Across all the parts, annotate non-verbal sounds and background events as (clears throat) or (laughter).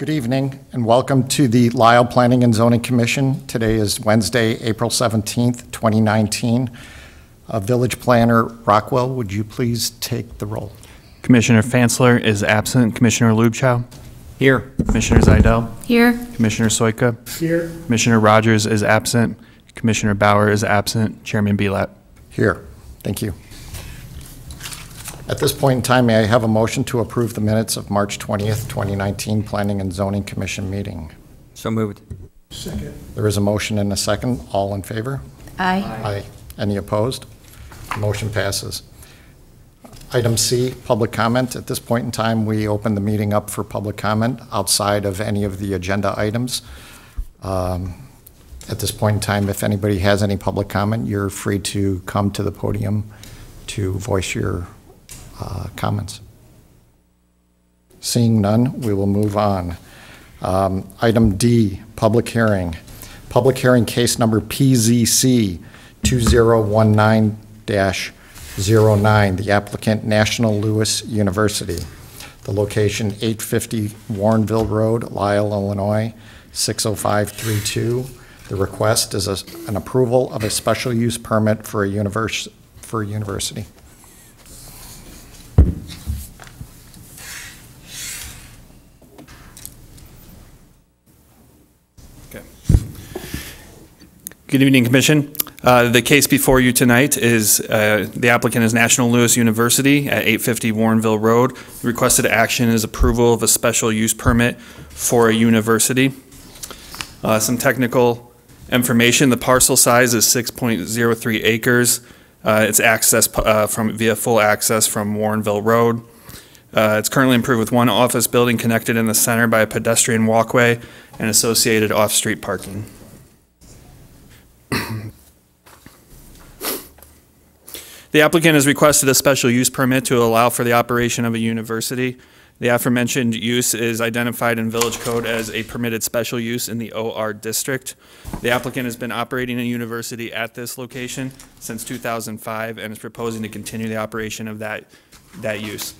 Good evening, and welcome to the Lisle Planning and Zoning Commission. Today is Wednesday, April 17th, 2019. Uh, Village Planner Rockwell, would you please take the roll? Commissioner Fansler is absent. Commissioner Lubchow? Here. Commissioner Zaidel? Here. Commissioner Soika? Here. Commissioner Rogers is absent. Commissioner Bauer is absent. Chairman Belat? Here. Thank you. At this point in time, may I have a motion to approve the minutes of March 20th, 2019 Planning and Zoning Commission meeting? So moved. Second. There is a motion and a second. All in favor? Aye. Aye. Any opposed? Motion passes. Item C, public comment. At this point in time, we open the meeting up for public comment outside of any of the agenda items. Um, At this point in time, if anybody has any public comment, you're free to come to the podium to voice your uh, comments. Seeing none, we will move on. Um, Item D, public hearing. Public hearing case number PZC 2019-09, the applicant National Louis University. The location 850 Warrenville Road, Lisle, Illinois, 60532. The request is a- an approval of a special use permit for a for a university. Good evening, Commission. Uh, The case before you tonight is, uh, the applicant is National Louis University at 850 Warrenville Road. The Requested action is approval of a special use permit for a university. Uh, Some technical information, the parcel size is 6.03 acres. Uh, It's access uh, from, via full access from Warrenville Road. Uh, It's currently improved with one office building connected in the center by a pedestrian walkway and associated off-street parking. The applicant has requested a special use permit to allow for the operation of a university. The aforementioned use is identified in Village Code as a permitted special use in the OR district. The applicant has been operating a university at this location since 2005 and is proposing to continue the operation of that, that use.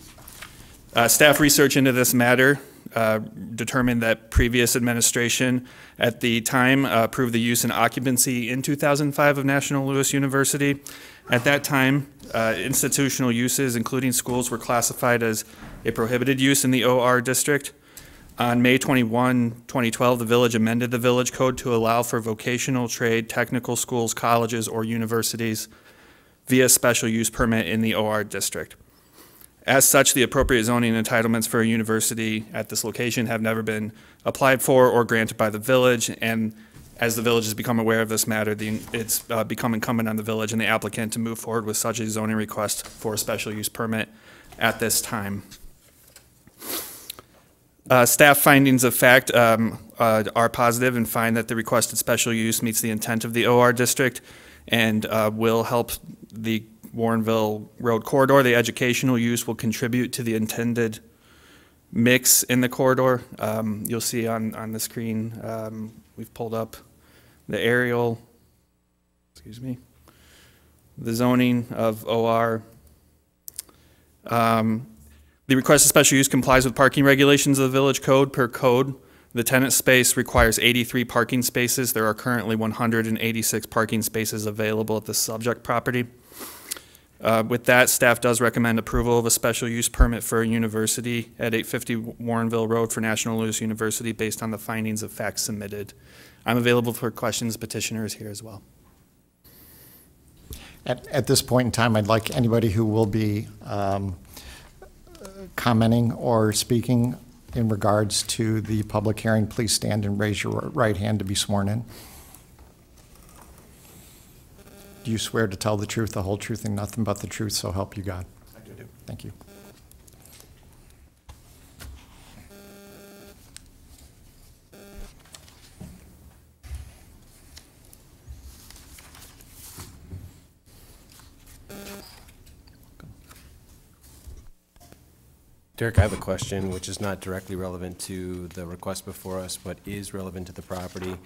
Uh, Staff research into this matter uh, determined that previous administration at the time uh, approved the use and occupancy in 2005 of National Louis University. At that time, uh, institutional uses, including schools, were classified as a prohibited use in the OR district. On May 21, 2012, the village amended the village code to allow for vocational, trade, technical schools, colleges, or universities via special use permit in the OR district. As such, the appropriate zoning entitlements for a university at this location have never been applied for or granted by the village, and as the village has become aware of this matter, the, it's uh, become incumbent on the village and the applicant to move forward with such a zoning request for a special use permit at this time. Uh, Staff findings of fact um, uh, are positive and find that the requested special use meets the intent of the OR district and uh, will help the Warrenville Road corridor. The educational use will contribute to the intended mix in the corridor. Um, You'll see on, on the screen, um, we've pulled up the aerial, excuse me, the zoning of OR. Um, The requested special use complies with parking regulations of the village code per code. The tenant space requires 83 parking spaces. There are currently 186 parking spaces available at the subject property. Uh, With that, staff does recommend approval of a special use permit for a university at 850 Warrenville Road for National Louis University based on the findings of facts submitted. I'm available for questions. Petitioner is here as well. At, at this point in time, I'd like anybody who will be um, commenting or speaking in regards to the public hearing, please stand and raise your right hand to be sworn in. Do you swear to tell the truth, the whole truth, and nothing but the truth, so help you God? I do. Thank you. Derek, I have a question which is not directly relevant to the request before us, but is relevant to the property.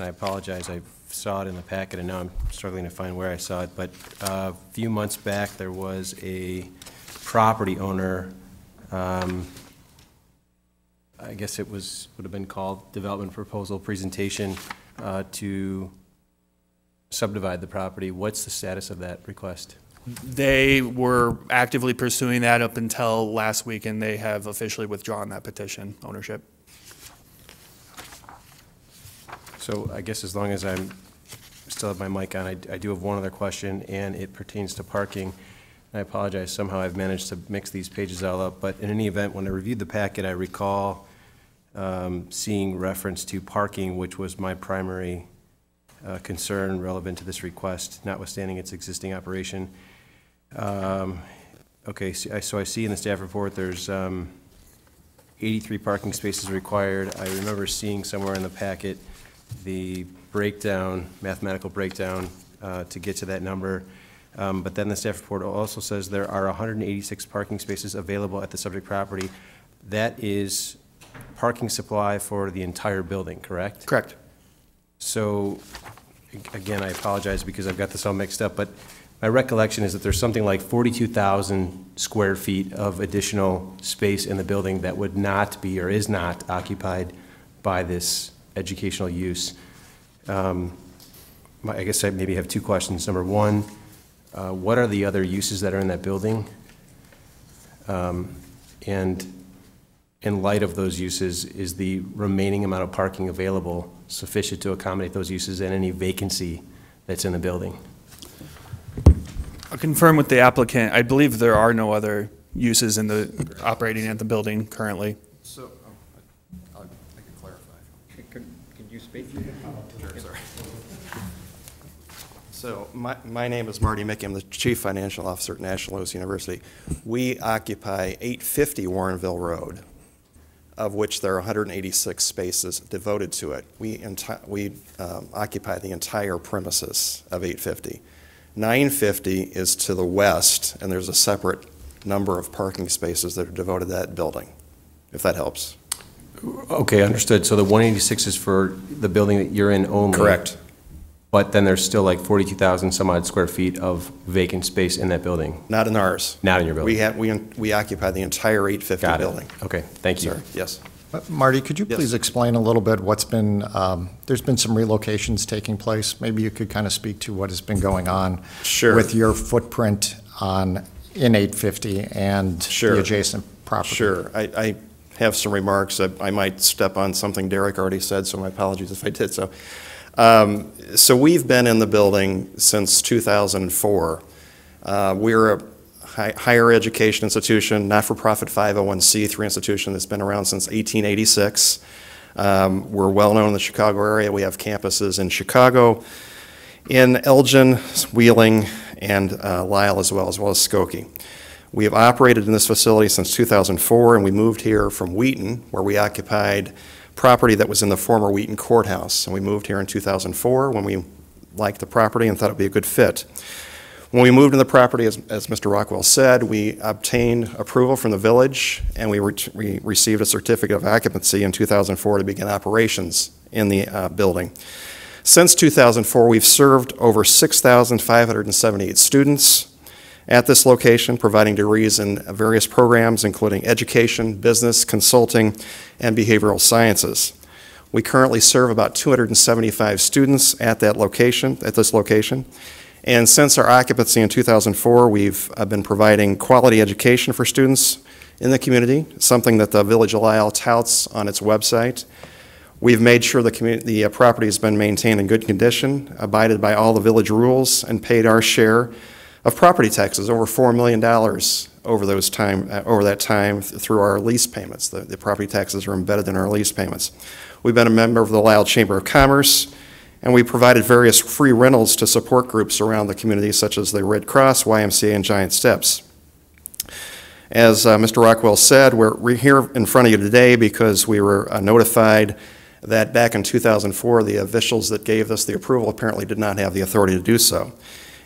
And I apologize, I saw it in the packet, and now I'm struggling to find where I saw it. But uh, a few months back, there was a property owner um, I guess it was, would have been called development proposal presentation uh, to subdivide the property. What's the status of that request? They were actively pursuing that up until last week, and they have officially withdrawn that petition ownership. So I guess as long as I'm, still have my mic on, I I do have one other question, and it pertains to parking. I apologize, somehow I've managed to mix these pages all up, but in any event, when I reviewed the packet, I recall um, seeing reference to parking, which was my primary uh, concern relevant to this request, notwithstanding its existing operation. Um, Okay, so I- so I see in the staff report, there's um, 83 parking spaces required. I remember seeing somewhere in the packet the breakdown, mathematical breakdown, uh, to get to that number. Um, But then the staff report also says there are 186 parking spaces available at the subject property. That is parking supply for the entire building, correct? Correct. So, again, I apologize because I've got this all mixed up, but my recollection is that there's something like 42,000 square feet of additional space in the building that would not be or is not occupied by this educational use. Um, I guess I maybe have two questions. Number one, uh, what are the other uses that are in that building? Um, And in light of those uses, is the remaining amount of parking available sufficient to accommodate those uses and any vacancy that's in the building? I'll confirm with the applicant, I believe there are no other uses in the, operating at the building currently. So, I can clarify. Can can you speak? So my, my name is Marty Mickey. I'm the Chief Financial Officer at National Louis University. We occupy 850 Warrenville Road, of which there are 186 spaces devoted to it. We, enti- we um, occupy the entire premises of 850. 950 is to the west, and there's a separate number of parking spaces that are devoted to that building, if that helps. Okay, understood. So the 186 is for the building that you're in only? Correct. But then there's still like 42,000 some odd square feet of vacant space in that building? Not in ours. Not in your building? We have, we, we occupy the entire 850 Got it. building. Okay, thank you. Sir, yes. Uh, Marty, could you Yes. please explain a little bit what's been, um, there's been some relocations taking place. Maybe you could kind of speak to what has been going on Sure. with your footprint on, in 850 and Sure. the adjacent property. Sure. I, I have some remarks. I I might step on something Derek already said, so my apologies if I did so. Um, So we've been in the building since 2004. Uh, We're a hi- higher education institution, not-for-profit 501c3 institution that's been around since 1886. Um, We're well-known in the Chicago area. We have campuses in Chicago, in Elgin, Wheeling, and uh, Lisle as well, as well as Skokie. We have operated in this facility since 2004, and we moved here from Wheaton, where we occupied property that was in the former Wheaton Courthouse. And we moved here in 2004 when we liked the property and thought it would be a good fit. When we moved in the property, as, as Mr. Rockwell said, we obtained approval from the village, and we, re- we received a certificate of occupancy in 2004 to begin operations in the uh, building. Since 2004, we've served over 6,578 students at this location, providing degrees in various programs, including education, business, consulting, and behavioral sciences. We currently serve about 275 students at that location, at this location. And since our occupancy in 2004, we've uh, been providing quality education for students in the community, something that the Village of Lisle touts on its website. We've made sure the the uh, property has been maintained in good condition, abided by all the village rules, and paid our share of property taxes, over $4 million over those time, uh, over that time th- through our lease payments. The, the property taxes are embedded in our lease payments. We've been a member of the Lisle Chamber of Commerce, and we provided various free rentals to support groups around the community, such as the Red Cross, YMCA, and Giant Steps. As uh, Mr. Rockwell said, we're, we're here in front of you today because we were uh, notified that back in 2004, the officials that gave us the approval apparently did not have the authority to do so.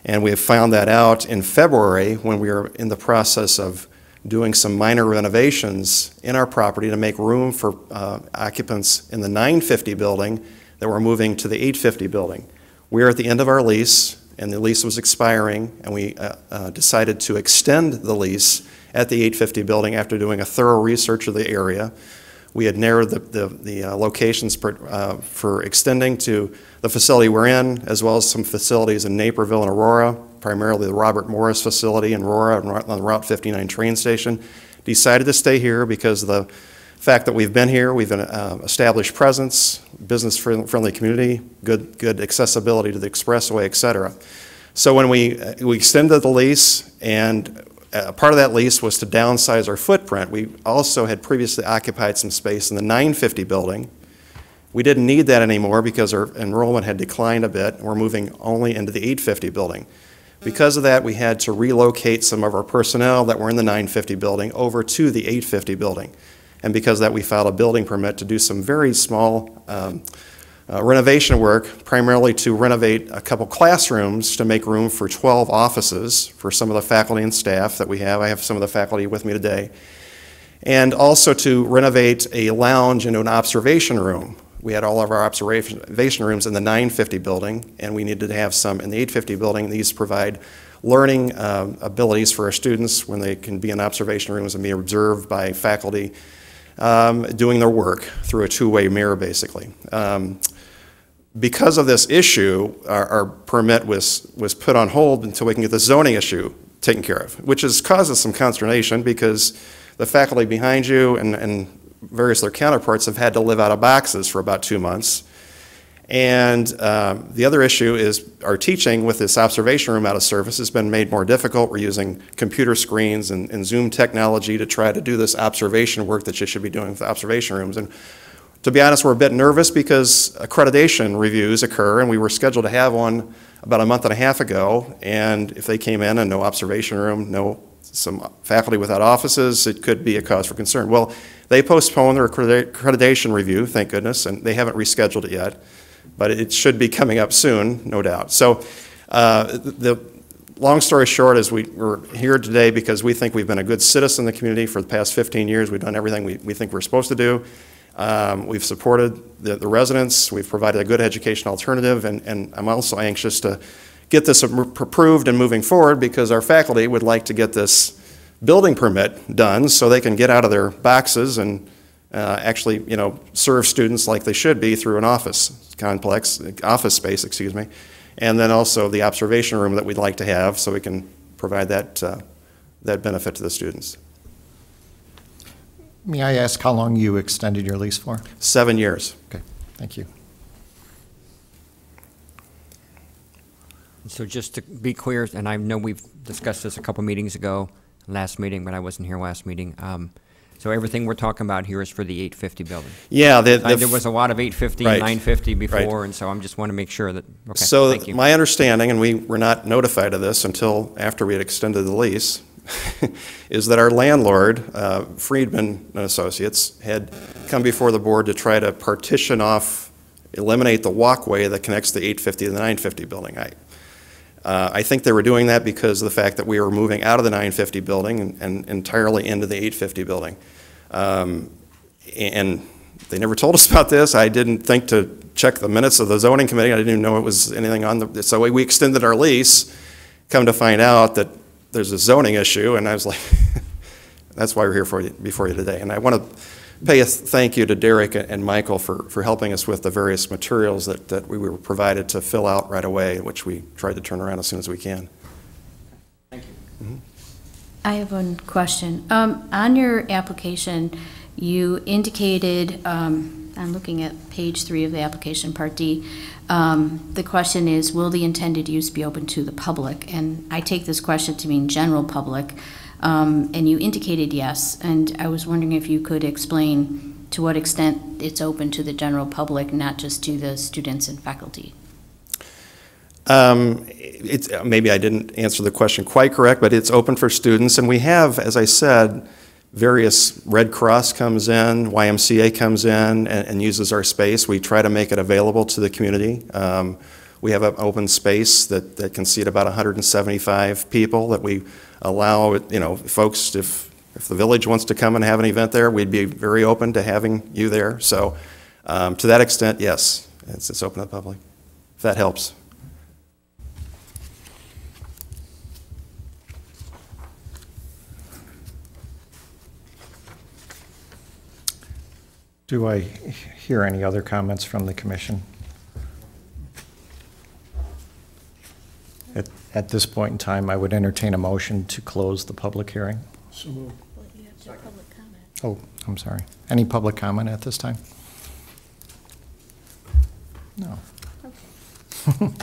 And we have found that out in February when we were in the process of doing some minor renovations in our property to make room for uh, occupants in the 950 building that were moving to the 850 building. We are at the end of our lease, and the lease was expiring, and we uh, uh, decided to extend the lease at the 850 building after doing a thorough research of the area. We had narrowed the, the, the uh, locations per, uh, for extending to the facility we're in, as well as some facilities in Naperville and Aurora, primarily the Robert Morris facility in Aurora on Route 59 train station. Decided to stay here because of the fact that we've been here, we've an uh, established presence, business-friendly community, good, good accessibility to the expressway, et cetera. So when we, uh, we extended the lease, and uh, part of that lease was to downsize our footprint. We also had previously occupied some space in the 950 building. We didn't need that anymore because our enrollment had declined a bit. We're moving only into the 850 building. Because of that, we had to relocate some of our personnel that were in the 950 building over to the 850 building. And because of that, we filed a building permit to do some very small um, uh, renovation work, primarily to renovate a couple classrooms to make room for 12 offices for some of the faculty and staff that we have. I have some of the faculty with me today. And also to renovate a lounge into an observation room. We had all of our observation rooms in the 950 building, and we needed to have some in the 850 building. These provide learning um, abilities for our students when they can be in observation rooms and be observed by faculty um, doing their work through a two-way mirror, basically. Um, because of this issue, our, our, permit was, was put on hold until we can get the zoning issue taken care of, which has caused us some consternation because the faculty behind you and, and various other counterparts have had to live out of boxes for about two months. And um, the other issue is our teaching with this observation room out of service has been made more difficult. We're using computer screens and, and Zoom technology to try to do this observation work that you should be doing with observation rooms. And to be honest, we're a bit nervous because accreditation reviews occur, and we were scheduled to have one about a month and a half ago. And if they came in and no observation room, no some faculty without offices, it could be a cause for concern. Well, they postponed their accreditation review, thank goodness, and they haven't rescheduled it yet but it should be coming up soon, no doubt. So uh, the long story short is we, we're here today because we think we've been a good citizen in the community for the past 15 years. We've done everything we, we think we're supposed to do. Um, we've supported the, the, residents. We've provided a good education alternative, and, and I'm also anxious to get this approved and moving forward because our faculty would like to get this building permit done so they can get out of their boxes and uh, actually, you know, serve students like they should be through an office complex, office space, excuse me, and then also the observation room that we'd like to have so we can provide that, uh, that benefit to the students. May I ask how long you extended your lease for? Seven years. Okay, thank you. So just to be clear, and I know we've discussed this a couple meetings ago, last meeting, but I wasn't here last meeting. Um, so everything we're talking about here is for the 850 building. Yeah, the, the There was a lot of 850 and Right. 950 Right. before, and so I'm just want to make sure that, okay, So thank you. my understanding, and we were not notified of this until after we had extended the lease, (laughs) is that our landlord, uh, Friedman and Associates, had come before the board to try to partition off, eliminate the walkway that connects the 850 to the 950 building. I, uh, I think they were doing that because of the fact that we were moving out of the 950 building and, and entirely into the 850 building. Um, and they never told us (laughs) about this. I didn't think to check the minutes of the zoning committee. I didn't even know it was anything on the, so we extended our lease, come to find out that there's a zoning issue, and I was like, (laughs) that's why we're here for you, before you today. And I want to pay a thank you to Derek and Michael for, for helping us with the various materials that, that we were provided to fill out right away, which we tried to turn around as soon as we can. Thank you. I have one question. Um, On your application, you indicated, um, I'm looking at page three of the application, Part D, um, the question is, will the intended use be open to the public? And I take this question to mean general public, um, and you indicated yes. And I was wondering if you could explain to what extent it's open to the general public, not just to the students and faculty. Um, it's, maybe I didn't answer the question quite correct, but it's open for students, and we have, as I said, various, Red Cross comes in, YMCA comes in and, and uses our space. We try to make it available to the community. Um, we have an open space that, that can seat about 175 people that we allow, you know, folks, if, if the village wants to come and have an event there, we'd be very open to having you there. So um, to that extent, yes, it's, it's open to the public, if that helps. Do I hear any other comments from the commission? At, at this point in time, I would entertain a motion to close the public hearing. So moved. Oh, I'm sorry. Any public comment at this time? No. (laughs)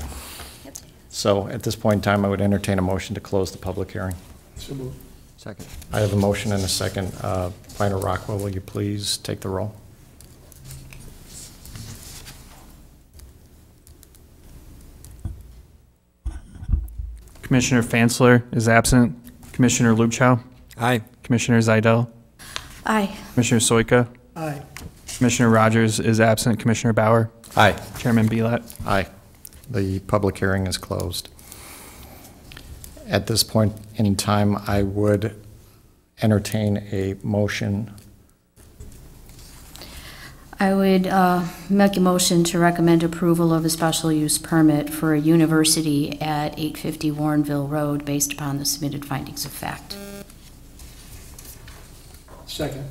So at this point in time, I would entertain a motion to close the public hearing. So moved. Second. I have a motion and a second. Uh, Planner Rockwell, will you please take the roll? Commissioner Fansler is absent. Commissioner Lubchow, Aye. Commissioner Zaidel, Aye. Commissioner Soika. Aye. Commissioner Rogers is absent. Commissioner Bauer, Aye. Chairman Belat. Aye. The public hearing is closed. At this point in time, I would entertain a motion. I would uh, make a motion to recommend approval of a special use permit for a university at 850 Warrenville Road based upon the submitted findings of fact. Second.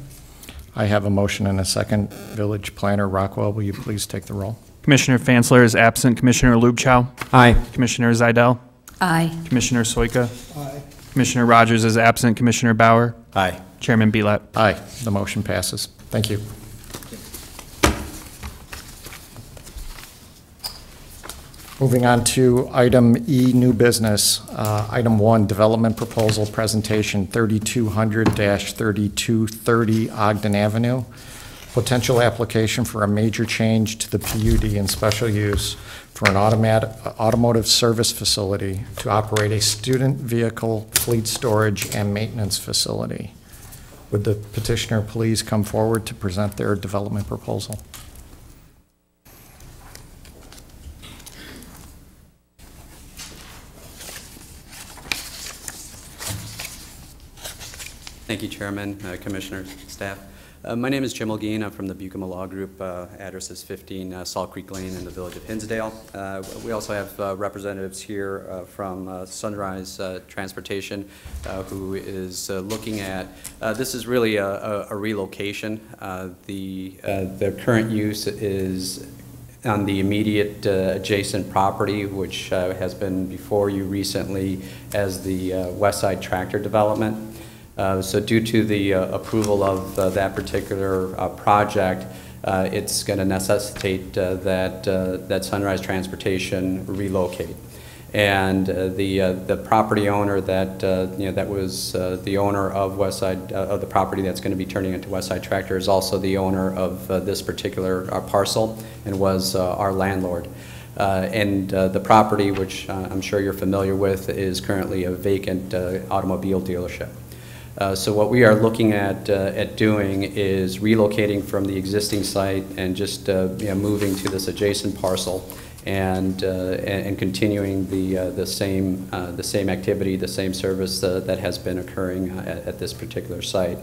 I have a motion and a second. Village Planner Rockwell, will you please take the roll? Commissioner Fansler is absent. Commissioner Lubchow, Aye. Commissioner Zaidel, Aye. Commissioner Soika, Aye. Commissioner Rogers is absent. Commissioner Bauer, Aye. Chairman Belat. Aye, the motion passes. Thank you. Moving on to item E, new business. Uh, Item one, development proposal presentation 3200-3230 Ogden Avenue. Potential application for a major change to the PUD and special use for an automat, automotive service facility to operate a student vehicle fleet storage and maintenance facility. Would the petitioner please come forward to present their development proposal? Thank you, Chairman, uh, Commissioners, staff. Uh, My name is Jim Olguin. I'm from the Bucama Law Group. Uh, Address is 15 uh, Salt Creek Lane in the village of Hinsdale. Uh, We also have uh, representatives here uh, from Sunrise Transportation, who is looking at, this is really a- a a relocation. The the current use is on the immediate uh, adjacent property, which uh, has been before you recently as the uh, West Side Tractor Development. Uh, So due to the uh, approval of uh, that particular uh, project, uh, it's going to necessitate uh, that, that Sunrise Transportation relocate. And the, the property owner that, you know, that was the owner of West Side, uh, of the property that's going to be turning into West Side Tractor is also the owner of this particular parcel and was our landlord. Uh, And uh, the property, which uh, I'm sure you're familiar with, is currently a vacant automobile dealership. Uh, So what we are looking at, uh, at doing is relocating from the existing site and just, uh, you know, moving to this adjacent parcel and, uh, and continuing the, uh, the same, the same activity, the same service that has been occurring at, at this particular site.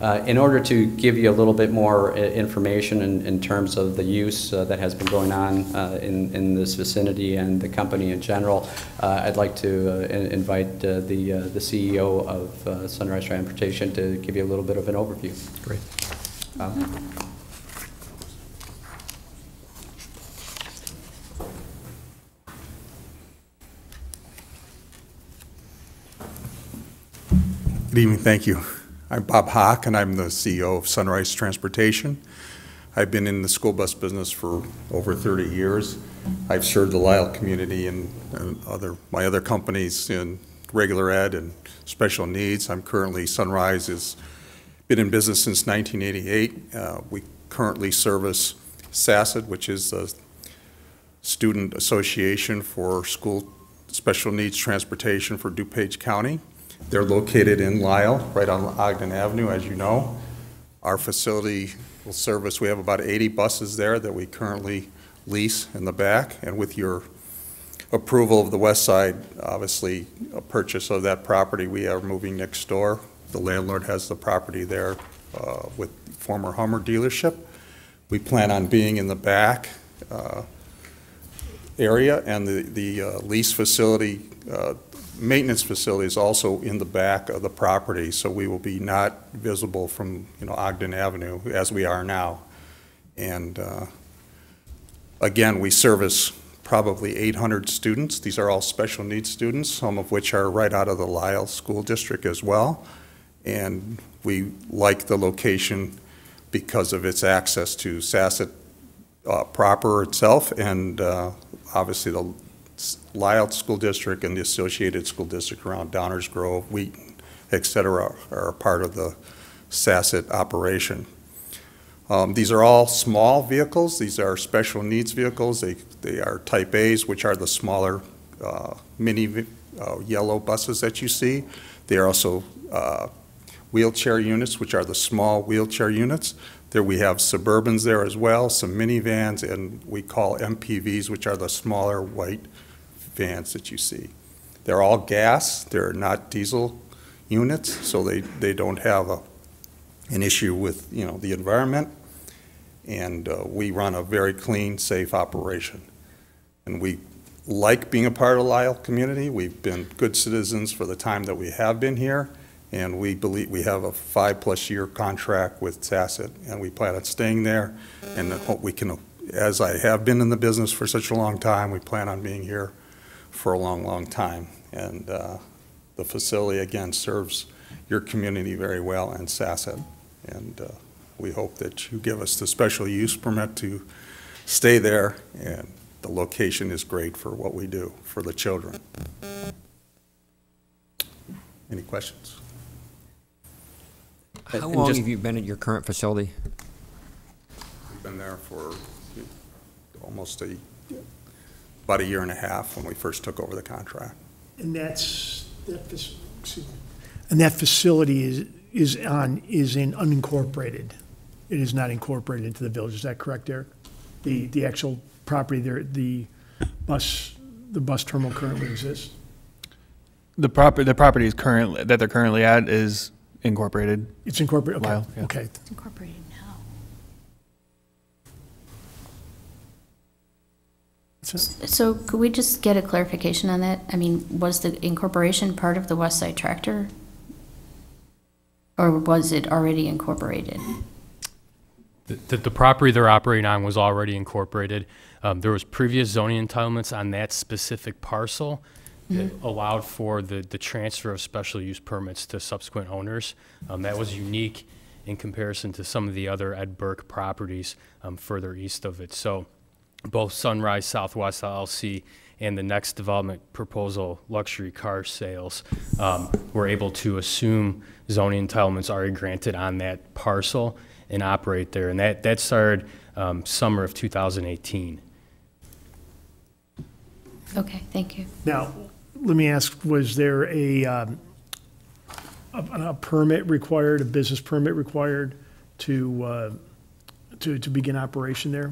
Uh, In order to give you a little bit more i- information in, in terms of the use uh, that has been going on uh, in, in this vicinity and the company in general, uh, I'd like to uh, in- invite uh, the, uh, the CEO of uh, Sunrise Transportation to give you a little bit of an overview. Great. Bob? Good evening, thank you. I'm Bob Hock, and I'm the CEO of Sunrise Transportation. I've been in the school bus business for over 30 years. I've served the Lisle community and and other, my other companies in regular ed and special needs. I'm currently, Sunrise has been in business since 1988. Uh, We currently service SASED, which is the Student Association for School Special Needs Transportation for DuPage County. They're located in Lisle, right on Ogden Avenue, as you know. Our facility will service, we have about 80 buses there that we currently lease in the back. And with your approval of the west side, obviously, a purchase of that property, we are moving next door. The landlord has the property there uh, with former Hummer dealership. We plan on being in the back uh, area, and the the uh, lease facility uh, maintenance facility is also in the back of the property, so we will be not visible from, you know, Ogden Avenue as we are now. And uh, again, we service probably 800 students. These are all special needs students, some of which are right out of the Lisle School District as well. And we like the location because of its access to SASED uh, proper itself and uh, obviously the Lisle School District and the associated school district around Downers Grove, Wheaton, et cetera, are part of the SASED operation. Um, These are all small vehicles. These are special needs vehicles. They, they are type As, which are the smaller uh, mini uh, yellow buses that you see. They are also uh, wheelchair units, which are the small wheelchair units. There we have Suburbans there as well, some minivans, and we call MPVs, which are the smaller white vans that you see. They're all gas, they're not diesel units, so they, they don't have a, an issue with, you know, the environment. And uh, we run a very clean, safe operation. And we like being a part of the Lisle community. We've been good citizens for the time that we have been here. And we believe, we have a five-plus year contract with SASED, and we plan on staying there. And hope we can, as I have been in the business for such a long time, we plan on being here for a long, long time. And uh, the facility, again, serves your community very well and SASED. And uh, we hope that you give us the special use permit to stay there, and the location is great for what we do for the children. Any questions? How And long just- have you been at your current facility? We've been there for almost a, about a year and a half when we first took over the contract. And that's, that, fac- and that facility is, is on, is in unincorporated. It is not incorporated into the village, is that correct, Eric? The, the actual property there, the bus, the bus terminal currently exists? The proper, the property is currently, that they're currently at is incorporated. It's incorporated, okay, Lisle, yeah. okay. It's incorporated So could we just get a clarification on that? I mean, was the incorporation part of the West Side Tractor? Or was it already incorporated? The, the, the property they're operating on was already incorporated. Um, there was previous zoning entitlements on that specific parcel that allowed for the, the transfer of special use permits to subsequent owners. Um, that was unique in comparison to some of the other Ed Burke properties um, further east of it. So both Sunrise Southwest LLC and the next development proposal, luxury car sales, um, were able to assume zoning entitlements already granted on that parcel and operate there. And that, that started um, summer of 2018. Okay, thank you. Now, let me ask, was there a, um, a, a permit required, a business permit required to, uh, to, to begin operation there?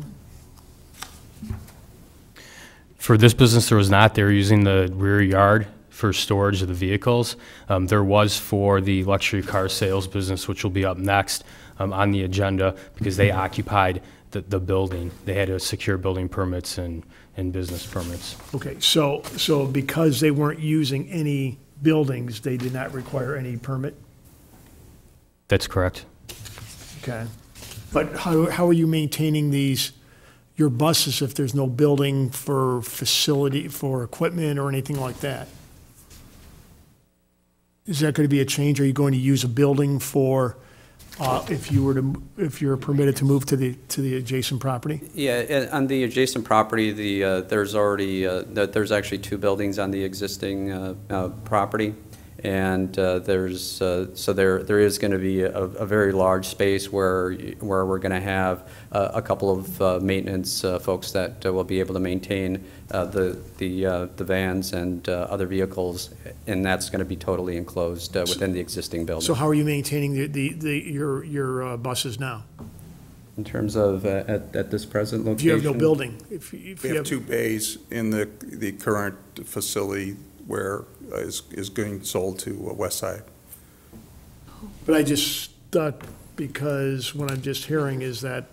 For this business, there was not. They were using the rear yard for storage of the vehicles. Um, there was for the luxury car sales business, which will be up next um, on the agenda because they occupied the, the building. They had to secure building permits and, and business permits. Okay, so, so because they weren't using any buildings, they did not require any permit? That's correct. Okay. But how, how are you maintaining these, your buses if there's no building for facility, for equipment or anything like that? Is that going to be a change? Are you going to use a building for, uh, if you were to, if you're permitted to move to the, to the adjacent property? Yeah, on the adjacent property, the, uh, there's already, uh, there's actually two buildings on the existing uh, uh, property. And uh, there's, uh, so there, there is going to be a, a very large space where, where we're going to have uh, a couple of uh, maintenance uh, folks that uh, will be able to maintain uh, the, the, uh, the vans and uh, other vehicles. And that's going to be totally enclosed uh, within the existing building. So how are you maintaining the, the, the, your, your uh, buses now? In terms of, uh, at, at this present location, If location? you have no building, if, if We you have have, two bays in the, the current facility where is, is getting sold to uh, West Side. but I just thought, because what I'm just hearing is that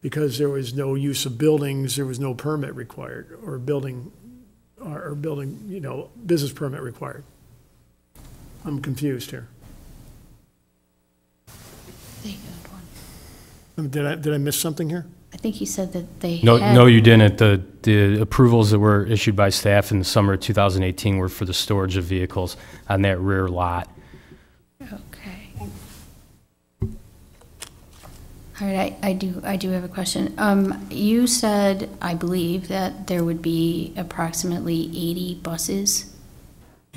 because there was no use of buildings, there was no permit required, or building, or, or building, you know, business permit required. I'm confused here. They got one. Did I, did I miss something here? I think you said that they No, had. no, you didn't. The, the approvals that were issued by staff in the summer of 2018 were for the storage of vehicles on that rear lot. Okay. All right, I, I do, I do have a question. Um, you said, I believe, that there would be approximately eighty buses.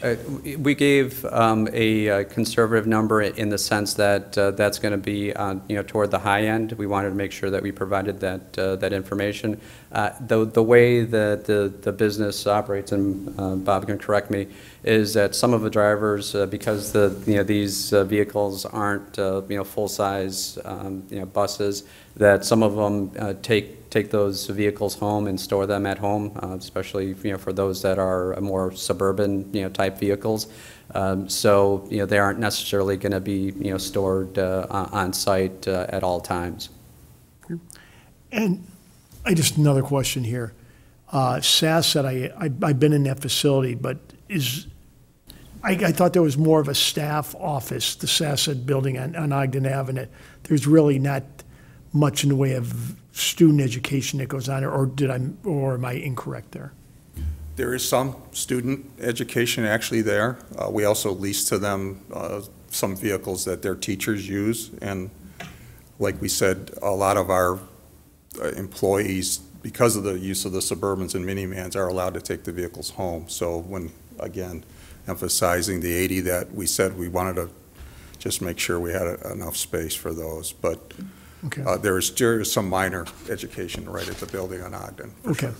Uh, We gave um, a uh, conservative number in the sense that uh, that's going to be, you know, toward the high end. We wanted to make sure that we provided that, that information. The, the way that the, the business operates, and Bob can correct me, is that some of the drivers, because the, you know, these vehicles aren't, you know, full-size, um, you know, buses, that some of them take, take those vehicles home and store them at home, uh, especially, you know, for those that are more suburban, you know, type vehicles. Um, So, you know, they aren't necessarily going to be, you know, stored uh, on- on-site uh, at all times. And I just, another question here. Uh, SASED, I, I- I've been in that facility, but is, I, I thought there was more of a staff office, the SASED building on, on Ogden Avenue. There's really not much in the way of student education that goes on there, or did I, or am I incorrect there? There is some student education actually there. Uh, We also lease to them uh, some vehicles that their teachers use. And like we said, a lot of our uh, employees, because of the use of the Suburbans and minivans, are allowed to take the vehicles home. So when, again, emphasizing the 80 that we said, we wanted to just make sure we had enough space for those. But Okay, uh, there is, there is some minor education right at the building on Ogden. for okay. sure.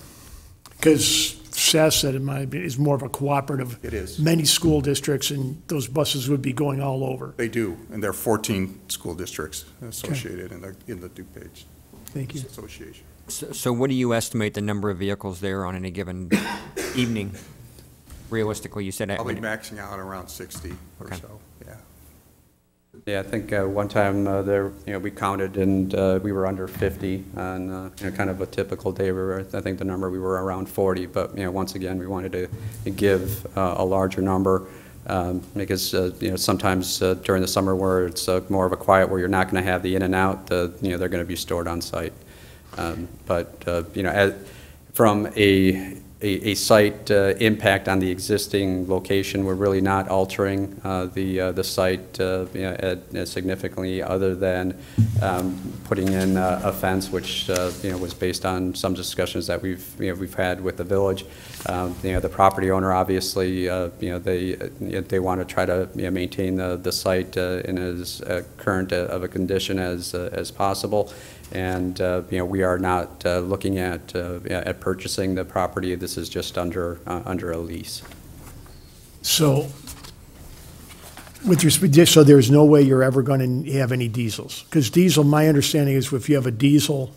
Because SASED it might be, is more of a cooperative. It is. Many school districts, and those buses would be going all over. They do, and there are 14 school districts associated in the, in the DuPage Thank you. Association. So, so what do you estimate the number of vehicles there on any given evening? Realistically, you said. that- I'll be maxing out around 60 or so, yeah. I think uh, one time uh, there, you know, we counted and uh, we were under 50 on, uh, you know, kind of a typical day. We were, I think the number, we were around 40, but, you know, once again, we wanted to give uh, a larger number um, because, uh, you know, sometimes during the summer where it's more of a quiet, where you're not going to have the in and out, the, you know, they're going to be stored on site. Um, But, you know, as- from a, a a site uh, impact on the existing location, we're really not altering uh, the, uh, the site uh, you know, at- uh, significantly, other than um, putting in a fence, which, you know, was based on some discussions that we've, you know, we've had with the village. Um, You know, the property owner, obviously, you know, they, they want to try to, you know, maintain the, the site in as current of a condition as, as possible. And, uh, you know, we are not uh, looking at, uh, at purchasing the property. This is just under, uh, under a lease. So, with respect, so there's no way you're ever going to have any diesels? Because diesel, my understanding is if you have a diesel,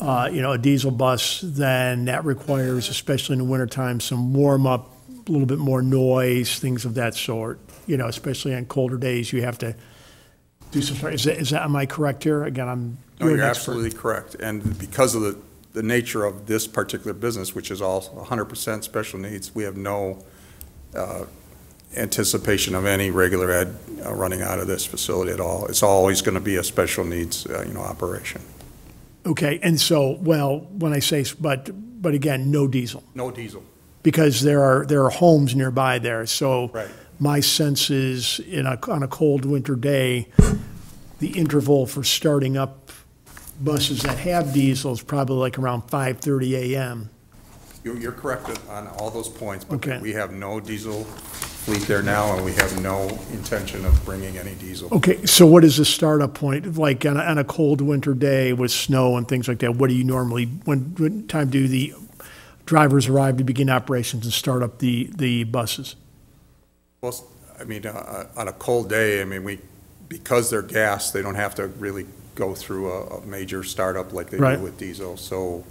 uh, you know, a diesel bus, then that requires, especially in the wintertime, some warm-up, a little bit more noise, things of that sort. You know, especially on colder days, you have to do some, is that, is that, am I correct here? Again, I'm. No, you're absolutely correct. And because of the, the nature of this particular business, which is all 100% special needs, we have no uh, anticipation of any regular ed uh, running out of this facility at all. It's always going to be a special needs, uh, you know, operation. Okay, and so, well, when I say, but, but again, no diesel. No diesel. because there are, there are homes nearby there. So Right. my sense is, in a, on a cold winter day, the interval for starting up buses that have diesels probably like around 5:30 AM. You're, you're correct on all those points, but Okay. we have no diesel fleet there now, and we have no intention of bringing any diesel. Okay, so what is the startup point? Like on a, on a cold winter day with snow and things like that, what do you normally, when, what time do the drivers arrive to begin operations and start up the, the buses? Well, I mean, uh, on a cold day, I mean, we, because they're gas, they don't have to really go through a, a major startup like they Right. do with diesel. So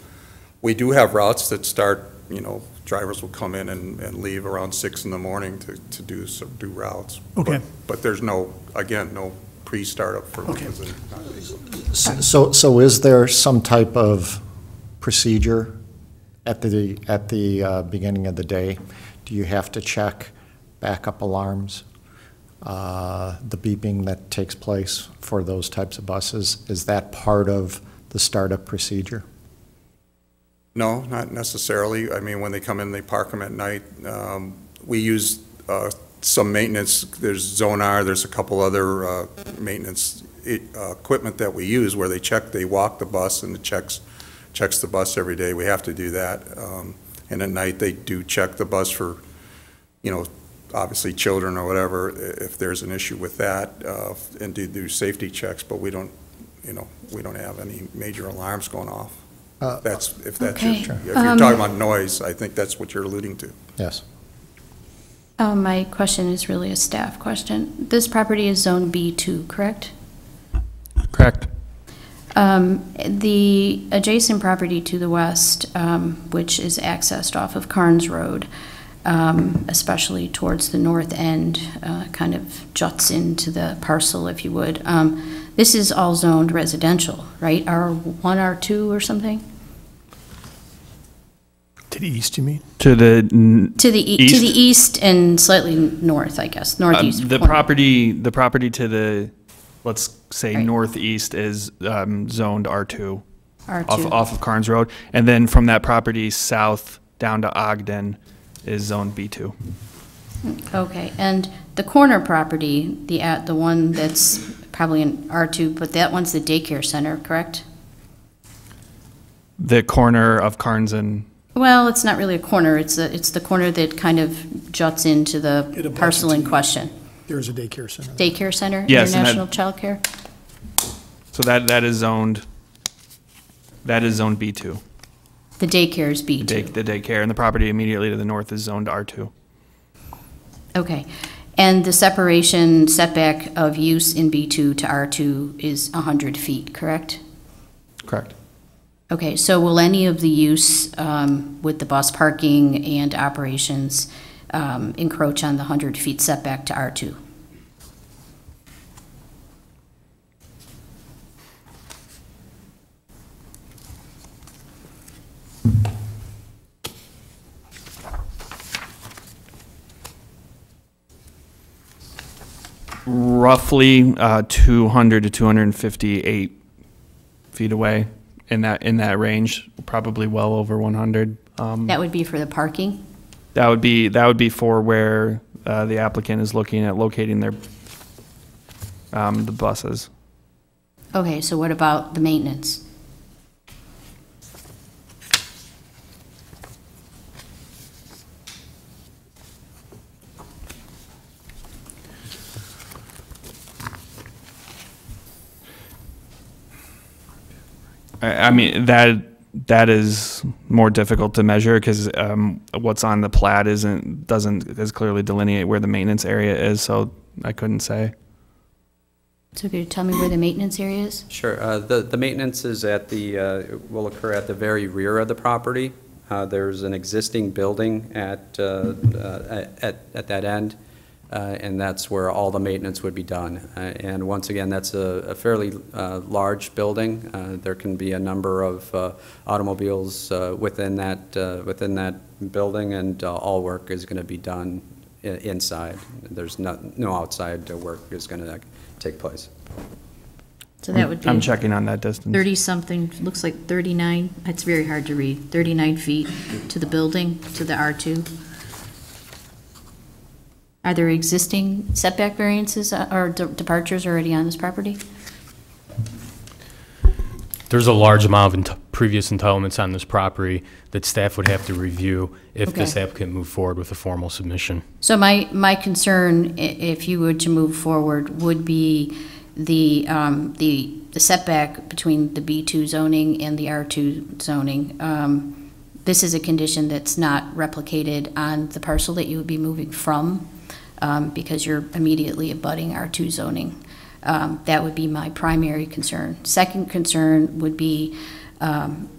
we do have routes that start, you know, drivers will come in and, and leave around six in the morning to, to do some, do routes. Okay. But- But there's no, again, no pre-startup for Okay. because. So, so is there some type of procedure at the, at the uh, beginning of the day? Do you have to check backup alarms? Uh, the beeping that takes place for those types of buses, is that part of the startup procedure? No, not necessarily. I mean, when they come in, they park them at night. Um, We use uh, some maintenance, there's Zonar, there's a couple other uh, maintenance i- uh, equipment that we use where they check, they walk the bus and it checks, checks the bus every day. We have to do that. Um, And at night, they do check the bus for, you know, obviously children or whatever, if there's an issue with that, uh, and do, do safety checks, but we don't, you know, we don't have any major alarms going off. Uh, That's, if that's, your- Okay. if you're Um, talking about noise, I think that's what you're alluding to. Yes. Uh, My question is really a staff question. This property is Zone B2, correct? Correct. Um, The adjacent property to the west, um, which is accessed off of Carnes Road, um, especially towards the north end, uh, kind of juts into the parcel, if you would. Um, This is all zoned residential, right? R1, R2 or something? To the east, you mean? To the To the, e- to East? the east and slightly north, I guess, Um, northeast. The corner. property, the property to the, let's say Right. northeast is um, zoned R2. R2. off of Carnes Road. And then from that property south down to Ogden is zoned B2. Okay, and the corner property, the, uh, the one that's probably in R2, but that one's the daycare center, correct? The corner of Carnes and, Well, it's not really a corner, it's, a- it's the corner that kind of juts into the parcel in question. There is a daycare center. Daycare center, Yes, and that- International Child Care? so that, that is zoned, that is zoned B2. The daycare is The day, B2. the daycare, and the property immediately to the north is zoned R2. Okay, and the separation setback of use in B2 to R2 is 100 feet, correct? Correct. Okay, so will any of the use um, with the bus parking and operations um, encroach on the 100 feet setback to R2? Roughly uh, 200 to 258 feet away in that, in that range, probably well over 100. Um, That would be for the parking? That would be, that would be for where uh, the applicant is looking at locating their, um, the buses. Okay, so what about the maintenance? I, I mean, that, that is more difficult to measure because what's on the plat isn't, doesn't as clearly delineate where the maintenance area is, so I couldn't say. So could you tell me where the maintenance area is? Sure. Uh, The, the maintenance is at the, uh, will occur at the very rear of the property. Uh, There's an existing building at, uh, uh, at, at that end, uh, and that's where all the maintenance would be done. Uh, And once again, that's a a fairly uh, large building. Uh, There can be a number of uh, automobiles uh, within that, uh, within that building, and uh, all work is going to be done i- inside. There's no, no outside uh, work is going to take place. So that would be. I'm checking on that distance. 30-something, looks like 39, it's very hard to read, 39 feet to the building, to the R2. Are there existing setback variances uh, or de- departures already on this property? There's a large amount of ent- previous entitlements on this property that staff would have to review if this applicant moved forward with a formal submission. So my, my concern, if you were to move forward, would be the, um, the the setback between the B2 zoning and the R2 zoning. Um, This is a condition that's not replicated on the parcel that you would be moving from, um, because you're immediately abutting R2 zoning. Um, That would be my primary concern. Second concern would be um,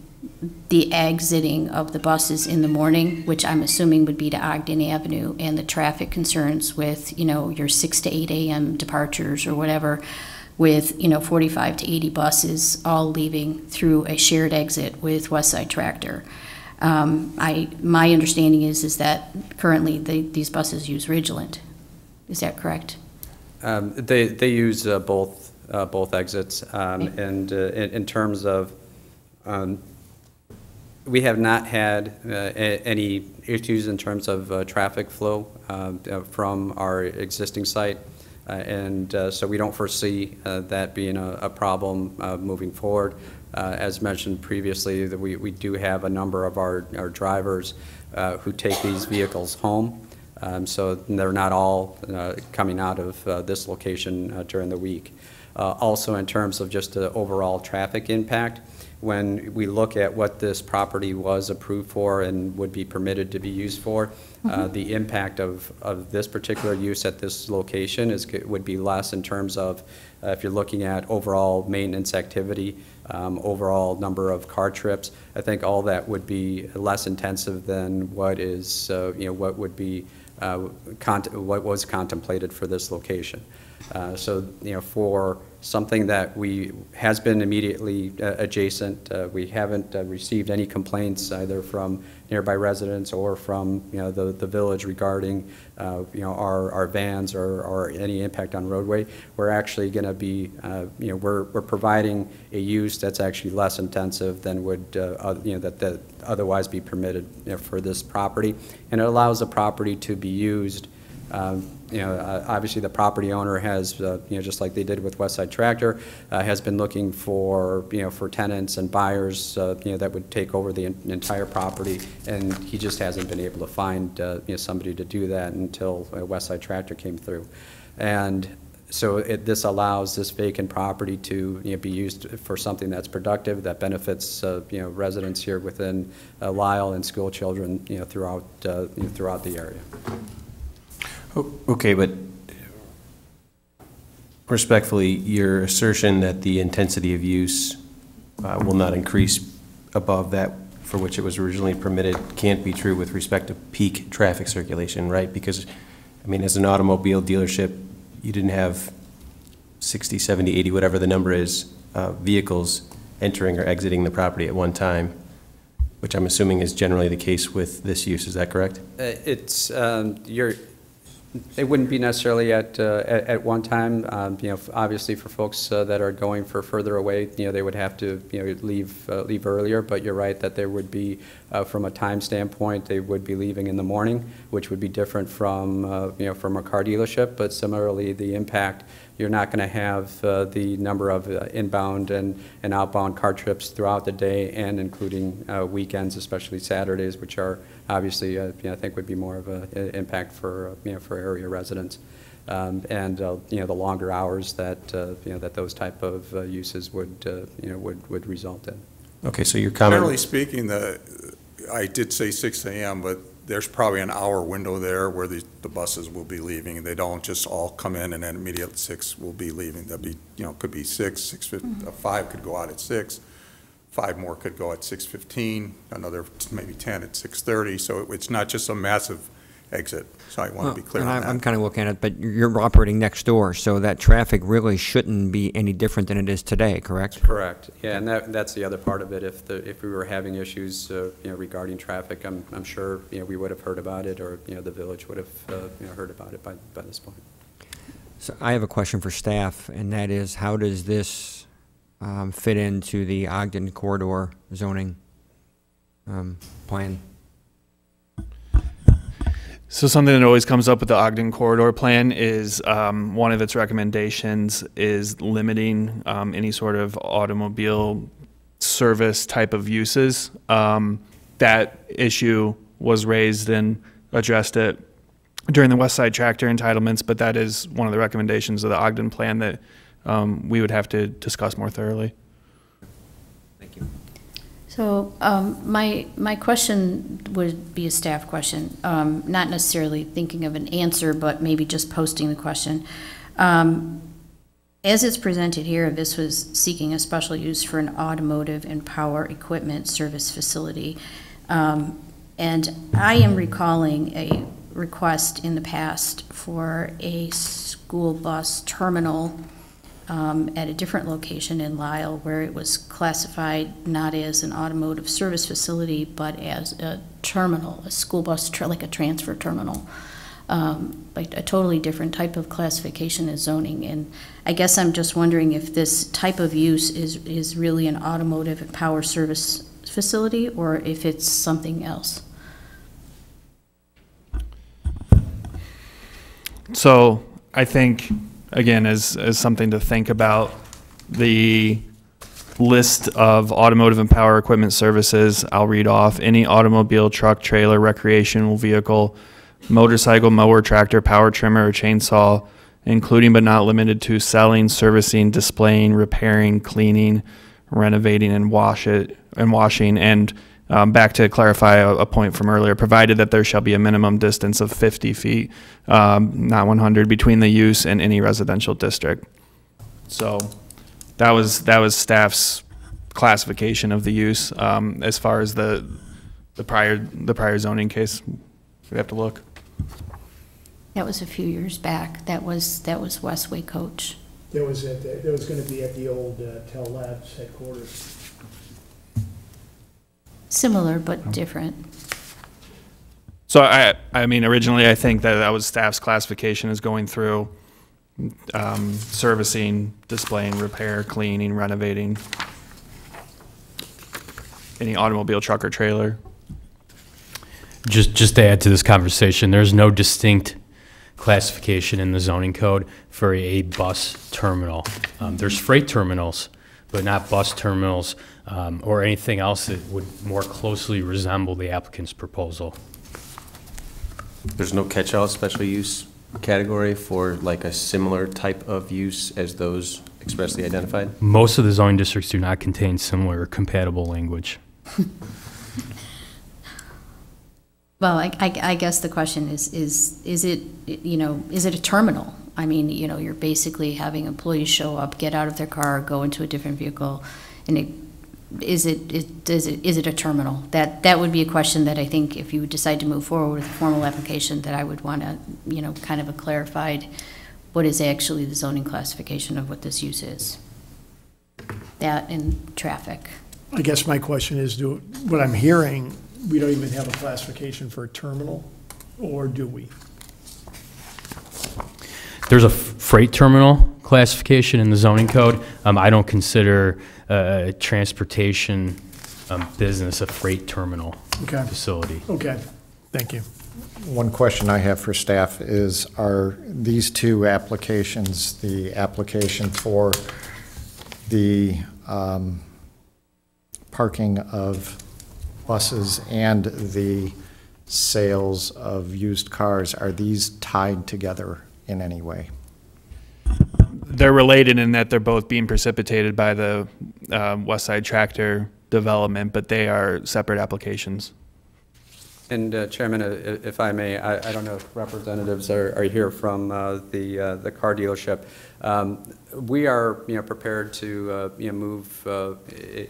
the exiting of the buses in the morning, which I'm assuming would be to Ogden Avenue, and the traffic concerns with, you know, your six to eight AM departures or whatever, with, you know, 45 to 80 buses all leaving through a shared exit with Westside Tractor. Um, I, my understanding is, is that currently these buses use Ridgeland. Is that correct? Um, They, they use uh, both, uh, both exits. um, And uh, in in terms of, um, we have not had uh, any issues in terms of uh, traffic flow um, uh, from our existing site. Uh, And uh, so we don't foresee uh, that being a, a problem uh, moving forward. Uh, As mentioned previously, that we, we do have a number of our, our drivers uh, who take these vehicles home. Um, So they're not all uh, coming out of uh, this location uh, during the week. Uh, Also, in terms of just the overall traffic impact, when we look at what this property was approved for and would be permitted to be used for, uh, the impact of, of this particular use at this location is, would be less in terms of, uh, if you're looking at overall maintenance activity, um, overall number of car trips, I think all that would be less intensive than what is, uh, you know, what would be, what was contemplated for this location. Uh, So, you know, for something that we, has been immediately uh, adjacent, uh, we haven't uh, received any complaints either from nearby residents or from, you know, the, the village regarding, uh, you know, our, our vans or, or any impact on roadway. We're actually going to be, uh, you know, we're, we're providing a use that's actually less intensive than would, uh, you know, that, that otherwise be permitted you know, for this property. And it allows the property to be used um, You know, uh, obviously, the property owner has, uh, you know, just like they did with West Side Tractor, uh, has been looking for, you know, for tenants and buyers, uh, you know, that would take over the en- entire property, and he just hasn't been able to find, uh, you know, somebody to do that until uh, West Side Tractor came through. And so it, this allows this vacant property to, you know, be used for something that's productive, that benefits, uh, you know, residents here within uh, Lisle and school children, you know, throughout, uh, you know, throughout the area. Okay, but respectfully, your assertion that the intensity of use uh, will not increase above that for which it was originally permitted can't be true with respect to peak traffic circulation, right? Because, I mean, as an automobile dealership, you didn't have 60, 70, 80, whatever the number is, uh, vehicles entering or exiting the property at one time, which I'm assuming is generally the case with this use, is that correct? Uh, It's, um, you're, it wouldn't be necessarily at, uh, at at one time. Um, You know, obviously for folks uh, that are going for further away, you know, they would have to, you know, leave, uh, leave earlier. But you're right that there would be, uh, from a time standpoint, they would be leaving in the morning, which would be different from, uh, you know, from a car dealership. But similarly, the impact, you're not going to have uh, the number of uh, inbound and, and outbound car trips throughout the day and including uh, weekends, especially Saturdays, which are obviously, uh, you know, I think would be more of a a impact for, uh, you know, for area residents. Um, And, uh, you know, the longer hours that, uh, you know, that those type of uh, uses would, uh, you know, would, would result in. Okay, so your comment. Generally speaking, the, I did say six AM, but there's probably an hour window there where the, the buses will be leaving. They don't just all come in and then immediately at six will be leaving. There'll be, you know, could be six, six uh, five could go out at six, five more could go at six fifteen, another maybe ten at six thirty. So it's not just a massive exit. So I want to be clear on I- that. I'm kind of looking at it, but you're operating next door, so that traffic really shouldn't be any different than it is today, correct? Correct. Yeah, and that, that's the other part of it. If the, if we were having issues, uh, you know, regarding traffic, I'm, I'm sure, you know, we would have heard about it, or, you know, the village would have, uh, you know, heard about it by, by this point. So I have a question for staff, and that is, how does this um, fit into the Ogden corridor zoning um, plan? So something that always comes up with the Ogden Corridor Plan is um, one of its recommendations is limiting um, any sort of automobile service type of uses. Um, that issue was raised and addressed it during the West Side Tractor entitlements, but that is one of the recommendations of the Ogden Plan that um, we would have to discuss more thoroughly. So um, my, my question would be a staff question, um, not necessarily thinking of an answer, but maybe just posting the question. Um, As it's presented here, this was seeking a special use for an automotive and power equipment service facility. Um, And I am recalling a request in the past for a school bus terminal um, at a different location in Lisle where it was classified not as an automotive service facility, but as a terminal, a school bus, like a transfer terminal. um, like a totally different type of classification as zoning. And I guess I'm just wondering if this type of use is, is really an automotive and power service facility, or if it's something else. So I think, again, as, as something to think about, the list of automotive and power equipment services, I'll read off. Any automobile, truck, trailer, recreational vehicle, motorcycle, mower, tractor, power trimmer, or chainsaw, including but not limited to selling, servicing, displaying, repairing, cleaning, renovating, and wash it, and washing, and um, back to clarify a, a point from earlier, provided that there shall be a minimum distance of 50 feet, um, not 100, between the use and any residential district. So that was, that was staff's classification of the use. Um, as far as the, the prior, the prior zoning case, we have to look. That was a few years back. That was, that was Westway Coach. That was at, the- that was gonna be at the old uh, Tellabs headquarters. Similar but different. So I, I mean, originally, I think that that was staff's classification is going through um, servicing, displaying, repair, cleaning, renovating, any automobile, truck, or trailer. Just, just to add to this conversation, there's no distinct classification in the zoning code for a bus terminal. Um, there's freight terminals, but not bus terminals, um, or anything else that would more closely resemble the applicant's proposal. There's no catch-all special use category for like a similar type of use as those expressly identified? Most of the zoning districts do not contain similar or compatible language. (laughs) Well, I, I, I guess the question is, is, is it, you know, is it a terminal? I mean, you know, you're basically having employees show up, get out of their car, go into a different vehicle, and it, is it, it, is it, is it a terminal? That, that would be a question that I think if you decide to move forward with a formal application, that I would want to, you know, kind of a clarified, what is actually the zoning classification of what this use is? That and traffic. I guess my question is, do, what I'm hearing, we don't even have a classification for a terminal, or do we? There's a freight terminal classification in the zoning code. Um, I don't consider uh, a transportation um, business a freight terminal Okay, facility. okay, thank you. One question I have for staff is, are these two applications, the application for the um, parking of buses and the sales of used cars, are these tied together in any way? They're related in that they're both being precipitated by the um, West Side Tractor development, but they are separate applications. And uh, Chairman, uh, if I may, I I don't know if representatives are are here from uh, the uh, the car dealership. Um, We are, you know, prepared to, uh, you know, move, uh,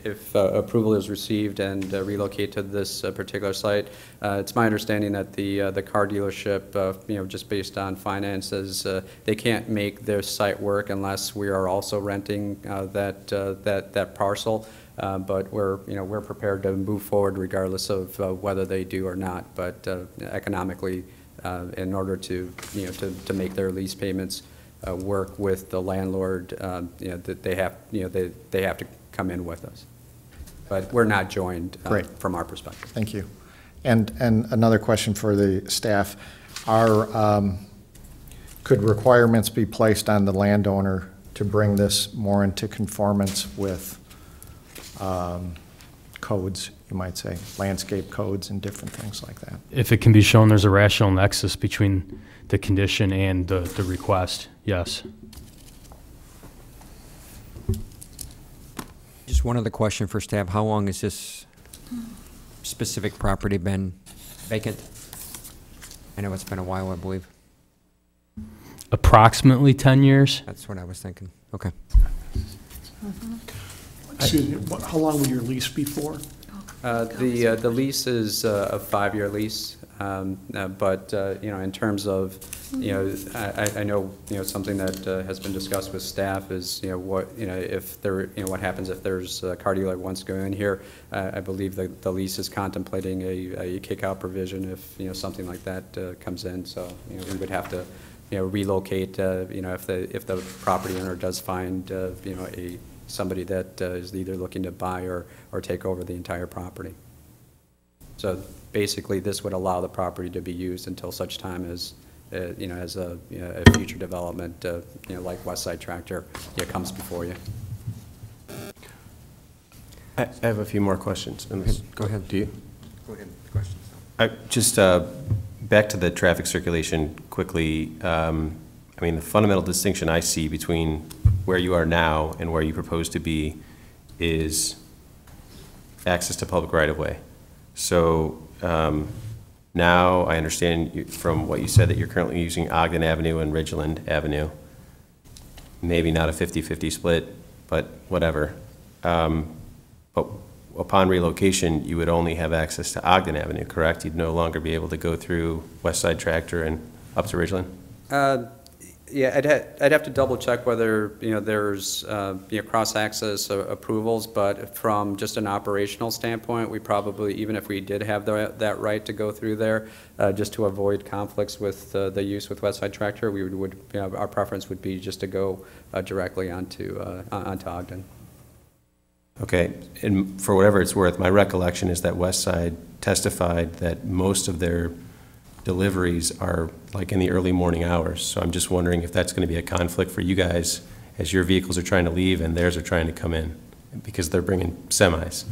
if approval is received and relocate to this particular site. It's my understanding that the the car dealership, you know, just based on finances, they can't make their site work unless we are also renting that that that parcel. Uh, But we're, you know, we're prepared to move forward regardless of uh, whether they do or not. But uh, economically, uh, in order to, you know, to, to make their lease payments uh, work with the landlord, um, you know, that they have, you know, they, they have to come in with us. But we're not joined uh, Great. from our perspective. Thank you. And, and another question for the staff. Are, um, could requirements be placed on the landowner to bring this more into conformance with um, codes, you might say, landscape codes and different things like that? If it can be shown there's a rational nexus between the condition and the, the request, yes. Just one other question for staff. How long has this specific property been vacant? I know it's been a while, I believe. Approximately 10 years? That's what I was thinking. Okay. Excuse me, what- how long would your lease be for? Uh, The, uh, the lease is uh, a five-year lease, um, uh, but, uh, you know, in terms of, you know, I, I- I know, you know, something that uh, has been discussed with staff is, you know, what, you know, if there, you know, what happens if there's a car dealer wants to go in here. Uh, I believe the, the lease is contemplating a, a kick-out provision if, you know, something like that uh, comes in, so, you know, we would have to, you know, relocate, uh, you know, if the, if the property owner does find, uh, you know, a, somebody that uh, is either looking to buy or, or take over the entire property. So basically, this would allow the property to be used until such time as, uh, you know, as a, you know, a future development, uh, you know, like West Side Tractor, you know, comes before you. I I have a few more questions. Go ahead. Do you? Go ahead, questions. I- Just uh, back to the traffic circulation quickly. um, I mean, the fundamental distinction I see between where you are now and where you propose to be is access to public right-of-way. So um, now I understand you- from what you said that you're currently using Ogden Avenue and Ridgeland Avenue. Maybe not a 50-50 split, but whatever. Um, But upon relocation, you would only have access to Ogden Avenue, correct? You'd no longer be able to go through West Side Tractor and up to Ridgeland? Uh, Yeah, I'd ha- I'd have to double check whether, you know, there's, uh, you know, cross-access a- approvals, but from just an operational standpoint, we probably, even if we did have the- that right to go through there, uh, just to avoid conflicts with uh, the use with West Side Tractor, we would- would, you know, our preference would be just to go uh, directly onto, uh, on- onto Ogden. Okay, and for whatever it's worth, my recollection is that West Side testified that most of their deliveries are like in the early morning hours. So I'm just wondering if that's going to be a conflict for you guys as your vehicles are trying to leave and theirs are trying to come in, because they're bringing semis.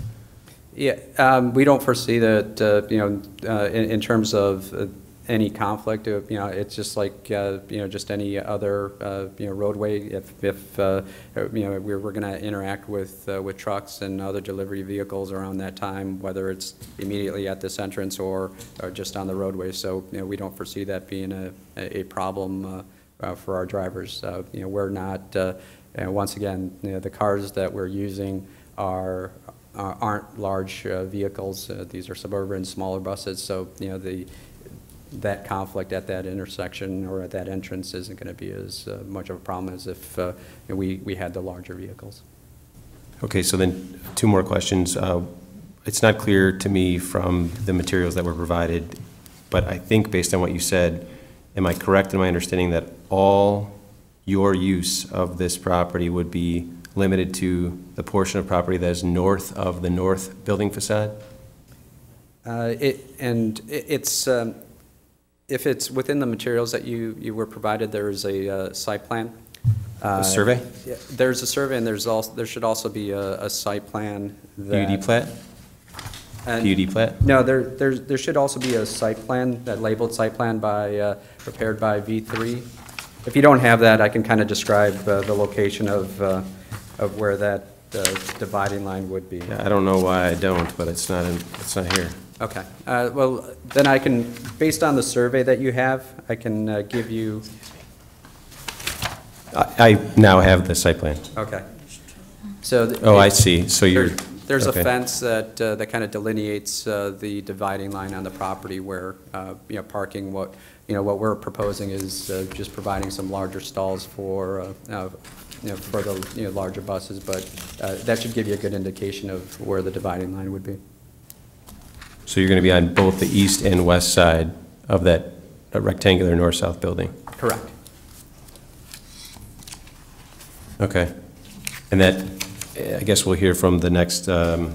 Yeah, um, we don't foresee that, uh, you know, uh, in, in terms of uh, any conflict, you know, it's just like, uh, you know, just any other, uh, you know, roadway. If, if, uh, you know, we're, we're gonna interact with, uh, with trucks and other delivery vehicles around that time, whether it's immediately at this entrance or, or just on the roadway. So, you know, we don't foresee that being a, a problem, uh, uh, for our drivers. You know, we're not, once again, you know, the cars that we're using are, are- aren't large vehicles. These are suburban, smaller buses, so, you know, the, that conflict at that intersection or at that entrance isn't going to be as uh, much of a problem as if uh, we, we had the larger vehicles. Okay, so then, two more questions. Uh, It's not clear to me from the materials that were provided, but I think based on what you said, am I correct in my understanding that all your use of this property would be limited to the portion of property that is north of the north building facade? Uh, It, and it- it's, um, if it's within the materials that you, you were provided, there is a uh, site plan. A survey? Yeah, There's a survey, and there's also, there should also be a, a site plan that. PUD plat? and- PUD plat? No, there, there's, there should also be a site plan, that labeled site plan by, uh, prepared by V3. If you don't have that, I can kind of describe uh, the location of, uh, of where that uh, dividing line would be. Yeah, I don't know why I don't, but it's not, in it's not here. Okay, Uh, well, then I can, based on the survey that you have, I can uh, give you, I I now have the site plan. okay. So. th- Oh, I see, so you're. There- There's a okay. fence that, uh, that kind of delineates uh, the dividing line on the property where, uh, you know, parking, what, you know, what we're proposing is uh, just providing some larger stalls for, uh, uh, you know, for the, you know, larger buses, but uh, that should give you a good indication of where the dividing line would be. So you're going to be on both the east and west side of that rectangular north-south building? Correct. Okay. And that, I guess we'll hear from the next um,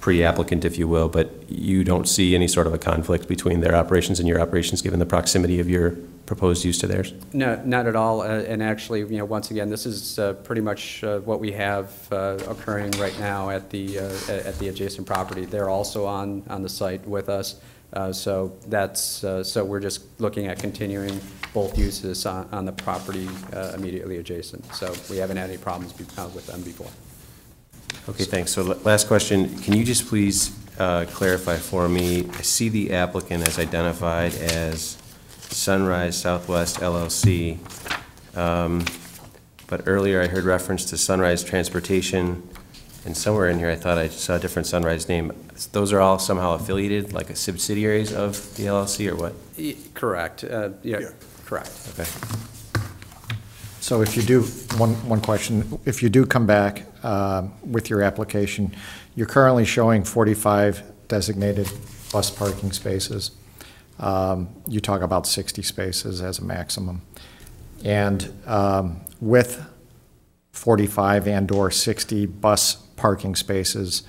pre-applicant, if you will, but you don't see any sort of a conflict between their operations and your operations, given the proximity of your proposed use to theirs? No, not at all, uh, and actually, you know, once again, this is uh, pretty much uh, what we have uh, occurring right now at the, uh, at the adjacent property. They're also on, on the site with us, uh, so that's, uh, so we're just looking at continuing both uses on, on the property uh, immediately adjacent. So we haven't had any problems be- with them before. Okay, thanks. So la- last question, can you just please uh, clarify for me, I see the applicant as identified as Sunrise Southwest LLC, um, but earlier I heard reference to Sunrise Transportation And somewhere in here, I thought I saw a different Sunrise name. Those are all somehow affiliated, like a subsidiaries of the LLC, or what? Y- Correct, uh, yeah, Yeah. correct. Okay. So if you do, one, one question, if you do come back uh, with your application, you're currently showing 45 designated bus parking spaces. Um, You talk about 60 spaces as a maximum. And um, with 45 and/or 60 bus parking spaces,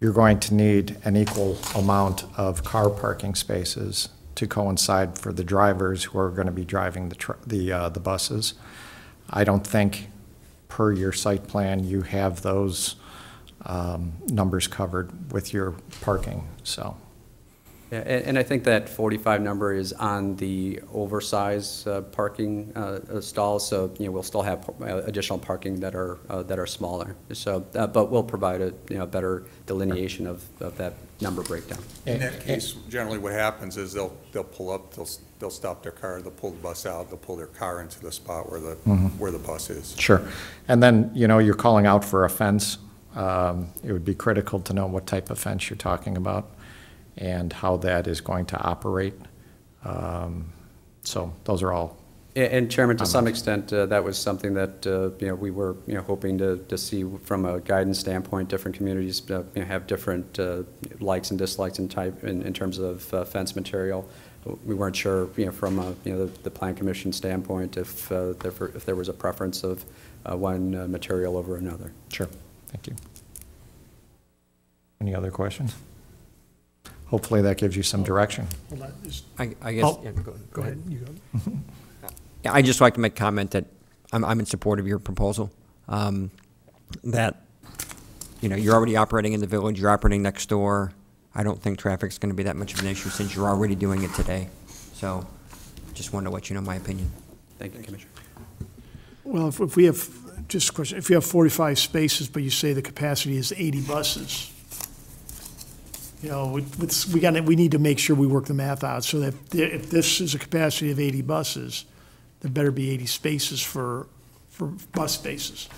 you're going to need an equal amount of car parking spaces to coincide for the drivers who are going to be driving the, the, uh, the buses. I don't think, per your site plan, you have those um, numbers covered with your parking, so. Yeah, and, and I think that 45 number is on the oversized uh, parking uh, uh, stalls, so, you know, we'll still have uh, additional parking that are, uh, that are smaller. So, uh, but we'll provide a, you know, better delineation of, of that number breakdown. In that case, generally what happens is they'll, they'll pull up, they'll, they'll stop their car, they'll pull the bus out, they'll pull their car into the spot where the, where the bus is. Sure. And then, you know, you're calling out for a fence. Um, It would be critical to know what type of fence you're talking about and how that is going to operate. Um, So those are all, And- And Chairman, to some extent, uh, that was something that, uh, you know, we were, you know, hoping to, to see from a guidance standpoint, different communities, uh, you know, have different uh, likes and dislikes in type, in, in terms of uh, fence material. We weren't sure, you know, from, a, you know, the, the Plan Commission standpoint, if, uh, there, if there was a preference of uh, one uh, material over another. sure, thank you. Any other questions? Hopefully that gives you some direction. Hold on, just- I, I guess, Oh, yeah, go, Go ahead, you go. (laughs) Yeah, I'd just like to make a comment that I'm, I'm in support of your proposal. Um, That, you know, you're already operating in the village, you're operating next door. I don't think traffic's gonna be that much of an issue since you're already doing it today. So, just wanted to let you know my opinion. Thank you, Commissioner. Well, if, if we have, just a question, if you have 45 spaces, but you say the capacity is 80 buses, you know, with, with- we got, we need to make sure we work the math out, so that if this is a capacity of 80 buses, there better be 80 spaces for, for bus spaces.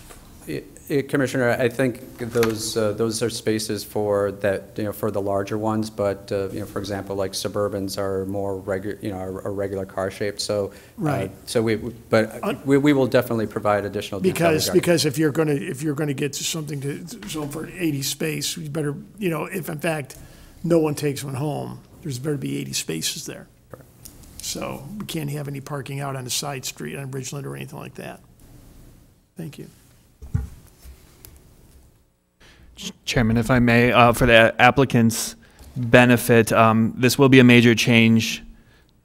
Commissioner, I think those, uh, those are spaces for that, you know, for the larger ones, but, uh, you know, for example, like Suburbans are more regular, you know, are are regular car shaped, so. uh, Right. So we, but we, we will definitely provide additional detail Because, regarding- because if you're gonna, if you're gonna get to something to, so for 80 space, you better, you know, if in fact no one takes one home, there's better to be 80 spaces there. So we can't have any parking out on the side street on Ridgeland or anything like that. Thank you. Chairman, if I may, uh, for the applicant's benefit, um, this will be a major change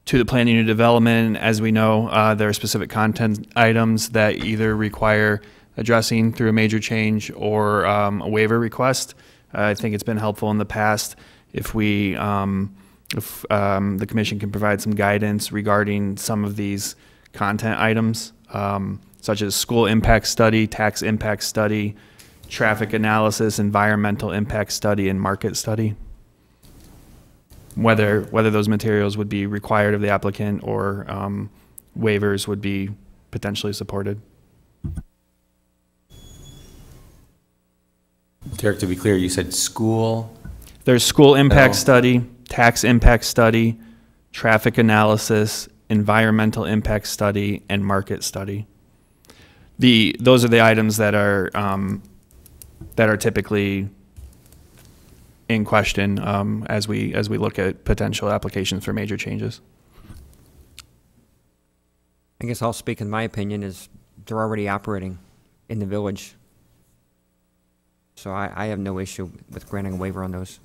to the planning and development. As we know, uh, there are specific content items that either require addressing through a major change or um, a waiver request. I think it's been helpful in the past if we, um, if um, the commission can provide some guidance regarding some of these content items, um, such as school impact study, tax impact study, traffic analysis, environmental impact study, and market study. Whether, whether those materials would be required of the applicant or um, waivers would be potentially supported. Derek, to be clear, you said school, There's school impact study, tax impact study, traffic analysis, environmental impact study, and market study. The, those are the items that are, um, that are typically in question, um, as we, as we look at potential applications for major changes. I guess I'll speak in my opinion is they're already operating in the village. So I, I have no issue with granting a waiver on those.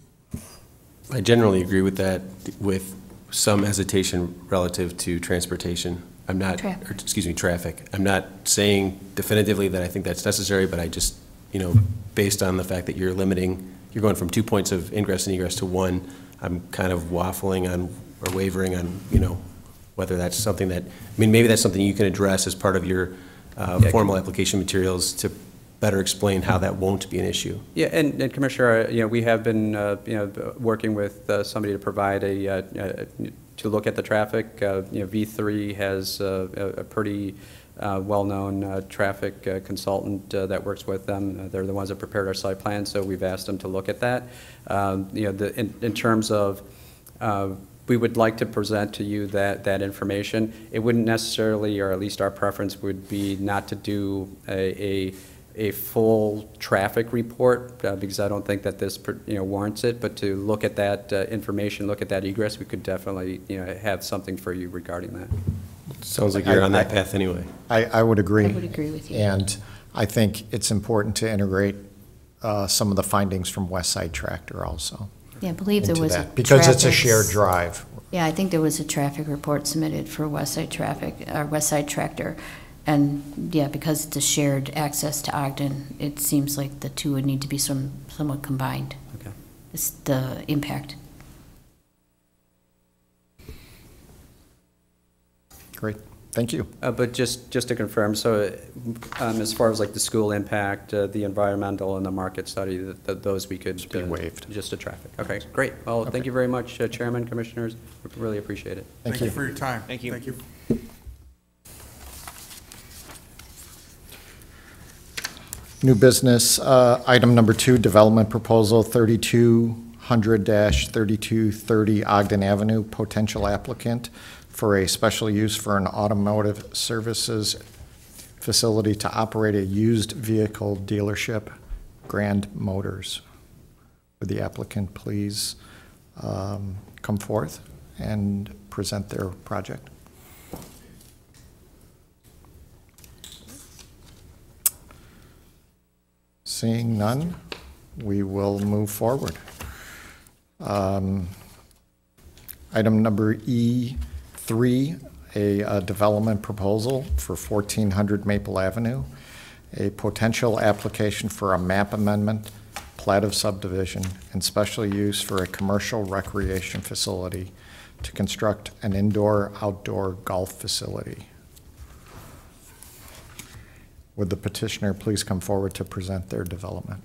I generally agree with that, with some hesitation relative to transportation. I'm not, or, excuse me, traffic. I'm not saying definitively that I think that's necessary, but I just, you know, based on the fact that you're limiting, you're going from two points of ingress and egress to one, I'm kind of waffling on, or wavering on, you know, whether that's something that, I mean, maybe that's something you can address as part of your uh, formal application materials to better explain how that won't be an issue. Yeah, and and Commissioner, uh, you know, we have been, uh, you know, working with uh, somebody to provide a, uh, uh, to look at the traffic. Uh, You know, V3 has a a pretty well-known traffic consultant that works with them. They're the ones that prepared our site plan, so we've asked them to look at that. Um, You know, the- in in terms of, we would like to present to you that, that information. It wouldn't necessarily, or at least our preference would be not to do a, a a full traffic report, uh, because I don't think that this, you know, warrants it, but to look at that uh, information, look at that egress, we could definitely, you know, have something for you regarding that. Sounds like you're on that path anyway. I, I would agree. I would agree with you. And I think it's important to integrate uh, some of the findings from West Side Tractor also. Yeah, I believe there into was a. that, Because it's a shared drive. Yeah, I think there was a traffic report submitted for West Side Traffic, or West Side Tractor. And, yeah, because it's a shared access to Ogden, it seems like the two would need to be some, somewhat combined. Okay. It's the impact. Great, thank you. Uh, But just, just to confirm, so um, as far as like the school impact, uh, the environmental and the market study, th- th- those we could. be uh, waived. Just the traffic. Okay, great. Well, Okay. thank you very much, uh, Chairman, Commissioners. We Really appreciate it. Thank you. for your time. Thank you. Thank you. New business, uh, item number two, development proposal 3200-3230 Ogden Avenue, potential applicant for a special use for an automotive services facility to operate a used vehicle dealership, Grand Motors. Would the applicant please um, come forth and present their project? Seeing none, we will move forward. Um, Item number E3, a development proposal for 1400 Maple Avenue, a potential application for a map amendment, plat of subdivision, and special use for a commercial recreation facility to construct an indoor-outdoor golf facility. Would the petitioner please come forward to present their development?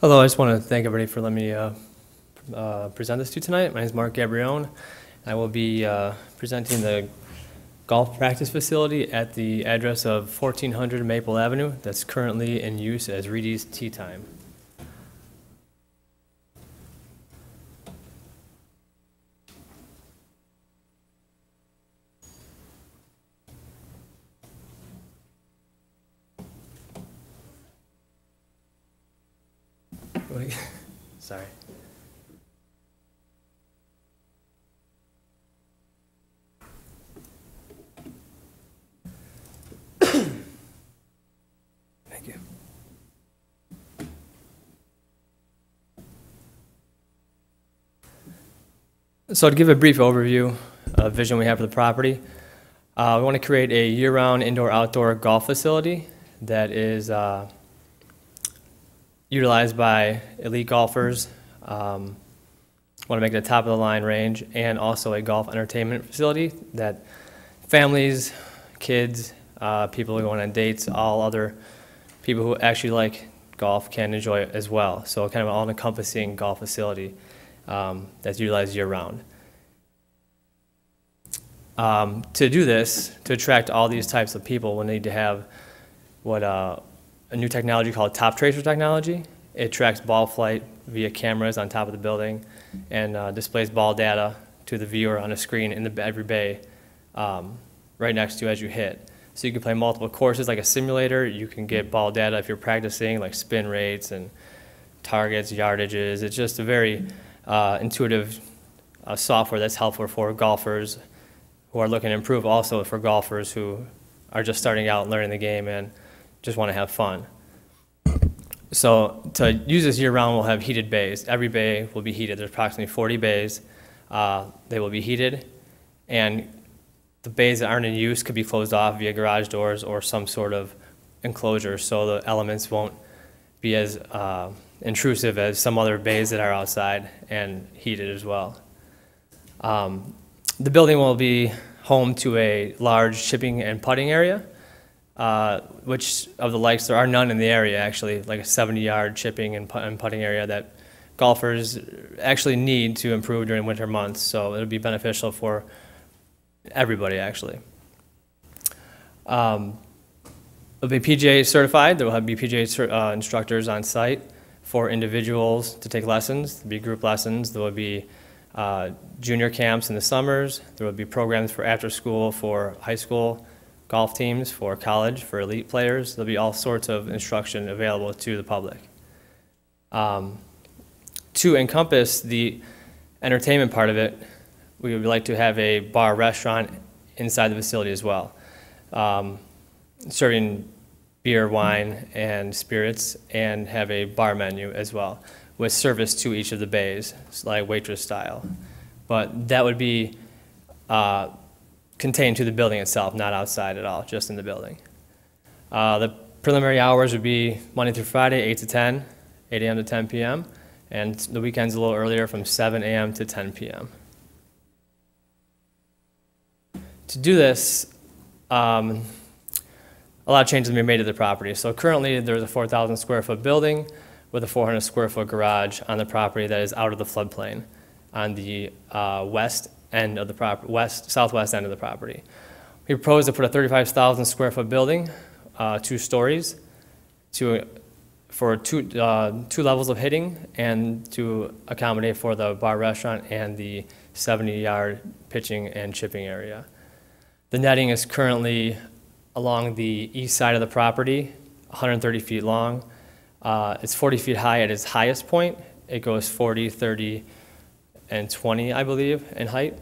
Hello, I just want to thank everybody for letting me uh, uh, present this to you tonight. My name is Mark Gabrione. I will be uh, presenting the golf practice facility at the address of 1400 Maple Avenue that's currently in use as Reedy's Tee Time. So to give a brief overview of vision we have for the property, uh, we want to create a year-round indoor-outdoor golf facility that is uh, utilized by elite golfers. Um, want to make it a top-of-the-line range and also a golf entertainment facility that families, kids, uh, people who go on dates, all other people who actually like golf can enjoy it as well. So kind of an all-encompassing golf facility um, that's utilized year-round. Um, to do this, to attract all these types of people, we'll need to have what uh, a new technology called Toptracer technology. It tracks ball flight via cameras on top of the building and uh, displays ball data to the viewer on a screen in the, every bay um, right next to you as you hit. So you can play multiple courses like a simulator. You can get ball data if you're practicing, like spin rates and targets, yardages. It's just a very uh, intuitive uh, software that's helpful for golfers who are looking to improve, also for golfers who are just starting out learning the game and just want to have fun. So to use this year-round, we'll have heated bays. Every bay will be heated. There's approximately 40 bays. Uh, they will be heated, and the bays that aren't in use could be closed off via garage doors or some sort of enclosure, so the elements won't be as uh, intrusive as some other bays that are outside and heated as well. Um, the building will be home to a large chipping and putting area, uh, which of the likes, there are none in the area, actually, like a 70-yard chipping and put- and putting area that golfers actually need to improve during winter months, so it'll be beneficial for everybody, actually. Um, It'll be PGA certified, there will be PGA uh, instructors on site for individuals to take lessons, there'll be group lessons, there will be uh, junior camps in the summers, there will be programs for after-school for high school golf teams, for college, for elite players, there'll be all sorts of instruction available to the public. Um, To encompass the entertainment part of it, we would like to have a bar restaurant inside the facility as well. Um, serving beer, wine, and spirits, and have a bar menu as well, with service to each of the bays, like waitress style. But that would be uh, contained to the building itself, not outside at all, just in the building. Uh, The preliminary hours would be Monday through Friday, 8 to 10, 8 AM to 10 PM, and the weekends a little earlier, from 7 AM to 10 PM. To do this, um, a lot of changes have been made to the property. So currently, there's a 4,000 square foot building with a 400 square foot garage on the property that is out of the floodplain on the uh, west end of the prop, west, southwest end of the property. We propose to put a 35,000 square foot building, uh, two stories, to, for two, uh, two levels of hitting and to accommodate for the bar restaurant and the 70-yard pitching and chipping area. The netting is currently along the east side of the property, 130 feet long. Uh, It's 40 feet high at its highest point. It goes 40, 30, and 20, I believe, in height.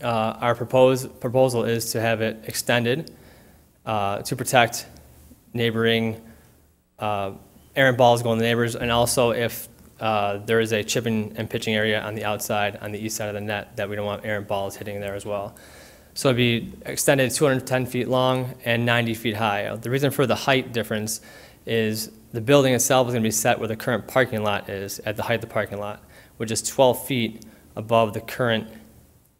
Uh, Our proposed, proposal is to have it extended uh, to protect neighboring uh, errant balls going to neighbors, and also if uh, there is a chipping and pitching area on the outside, on the east side of the net, that we don't want errant balls hitting there as well. So it'd be extended 210 feet long and 90 feet high. The reason for the height difference is the building itself is going to be set where the current parking lot is, at the height of the parking lot, which is 12 feet above the current,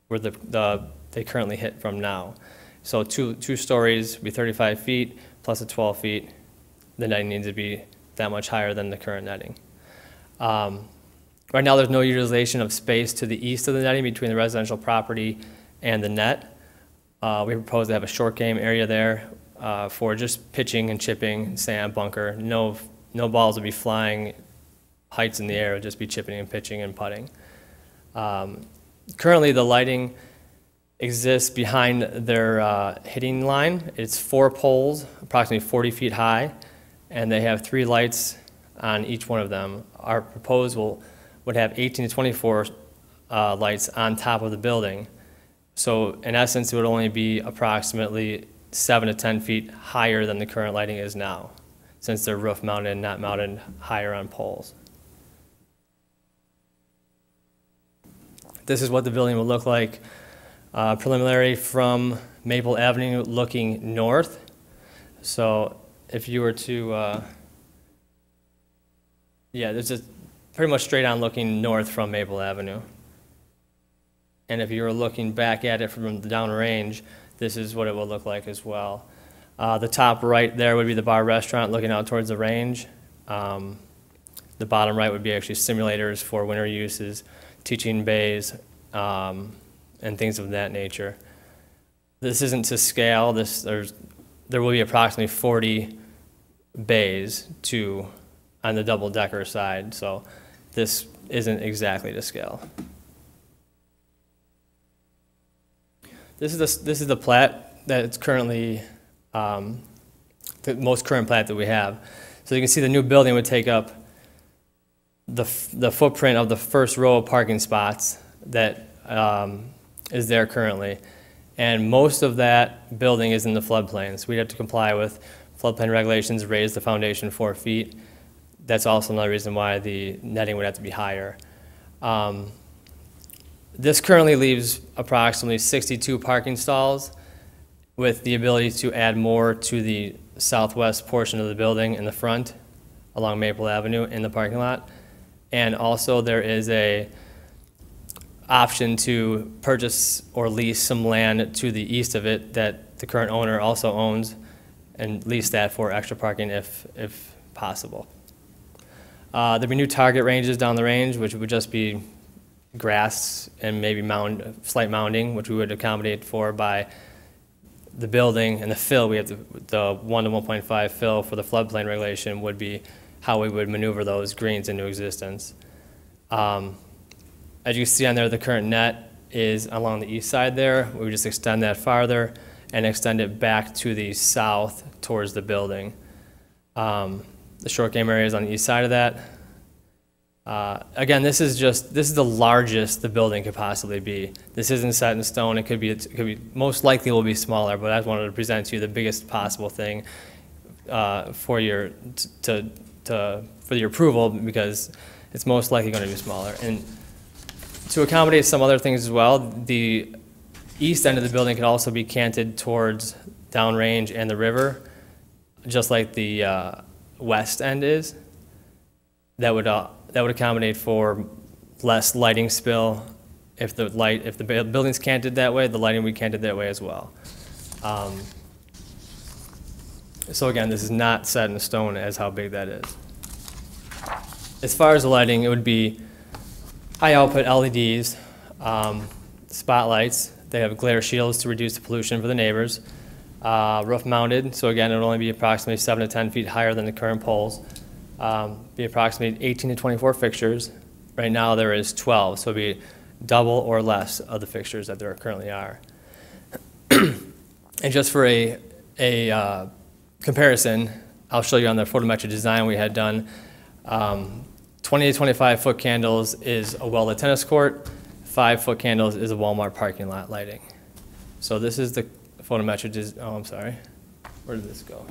where the, the, they currently hit from now. So two, two stories would be 35 feet plus the 12 feet. The netting needs to be that much higher than the current netting. Um, Right now, there's no utilization of space to the east of the netting between the residential property and the net. Uh, We propose to have a short game area there uh, for just pitching and chipping, sand bunker. No, no balls would be flying heights in the air, it would just be chipping and pitching and putting. Um, Currently, the lighting exists behind their uh, hitting line. It's four poles, approximately 40 feet high, and they have three lights on each one of them. Our proposal would have 18 to 24 uh, lights on top of the building. So in essence, it would only be approximately seven to 10 feet higher than the current lighting is now, since they're roof mounted and not mounted higher on poles. This is what the building will look like uh, preliminary from Maple Avenue looking north. So if you were to, uh, yeah, there's just pretty much straight on looking north from Maple Avenue. And if you were looking back at it from the downrange, this is what it will look like as well. Uh, the top right there would be the bar restaurant looking out towards the range. Um, the bottom right would be actually simulators for winter uses, teaching bays, um, and things of that nature. This isn't to scale. This there's there will be approximately 40 bays to on the double decker side. So this isn't exactly to scale. This is the, this is the plat that it's currently, um, the most current plat that we have. So you can see the new building would take up the, the footprint of the first row of parking spots that um, is there currently. And most of that building is in the floodplain, so we'd have to comply with floodplain regulations, raise the foundation four feet. That's also another reason why the netting would have to be higher. Um, this currently leaves approximately 62 parking stalls with the ability to add more to the southwest portion of the building in the front along Maple Avenue in the parking lot. And also there is a option to purchase or lease some land to the east of it that the current owner also owns and lease that for extra parking if, if possible. Uh, There'd be new target ranges down the range, which would just be grass and maybe mound, slight mounding, which we would accommodate for by the building and the fill, we have the, the one to one point five fill for the floodplain regulation would be how we would maneuver those greens into existence. Um, As you see on there, the current net is along the east side there. We would just extend that farther and extend it back to the south towards the building. Um, The short game area is on the east side of that. Uh, Again, this is just, this is the largest the building could possibly be. This isn't set in stone, it could be, it could be, most likely will be smaller, but I just wanted to present to you the biggest possible thing uh, for your, to, to, for your approval, because it's most likely going to be smaller. And to accommodate some other things as well, the east end of the building could also be canted towards downrange and the river, just like the uh, west end is. That would, uh, that would accommodate for less lighting spill. If the light, if the building's canted that way, the lighting would be canted that way as well. Um, So again, this is not set in stone as how big that is. As far as the lighting, it would be high output LEDs, um, spotlights. They have glare shields to reduce the pollution for the neighbors. Uh, roof mounted, so again, it would only be approximately seven to 10 feet higher than the current poles. Um, be approximately 18 to 24 fixtures. Right now, there is 12, so it'd be double or less of the fixtures that there currently are. (clears throat) And just for a, a uh, comparison, I'll show you on the photometric design we had done. Um, 20 to 25 foot candles is a well-lit tennis court. Five foot candles is a Walmart parking lot lighting. So this is the photometric, oh, I'm sorry. Where did this go?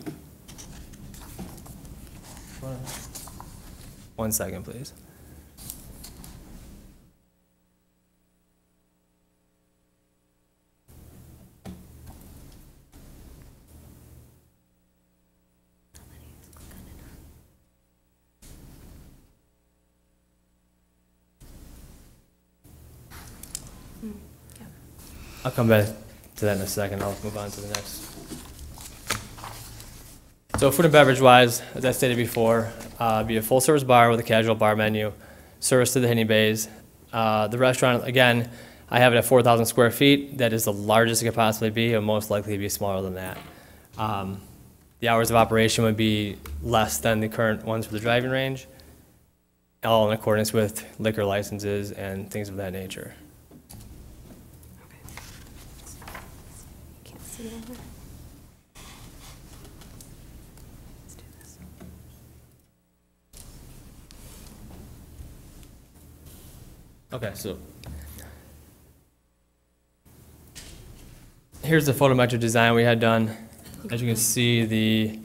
One second, please. Hmm, I'll come back to that in a second. I'll move on to the next. So food and beverage wise, as I stated before, uh, be a full service bar with a casual bar menu, service to the Henny Bays. Uh, the restaurant, again, I have it at 4,000 square feet. That is the largest it could possibly be, and most likely be smaller than that. Um, the hours of operation would be less than the current ones for the driving range, all in accordance with liquor licenses and things of that nature. Can't see it over. Let's do this. Okay, so here's the photometric design we had done. As you can see, the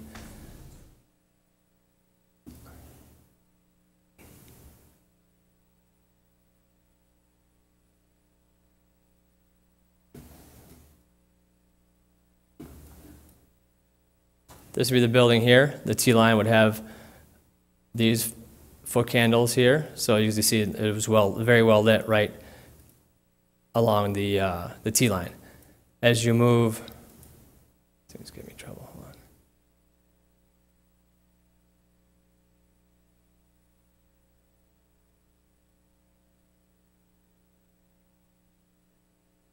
this would be the building here. The tee line would have these foot candles here. So you can see it was well, very well lit right along the, uh, the tee line. As you move, things give me trouble. Hold on.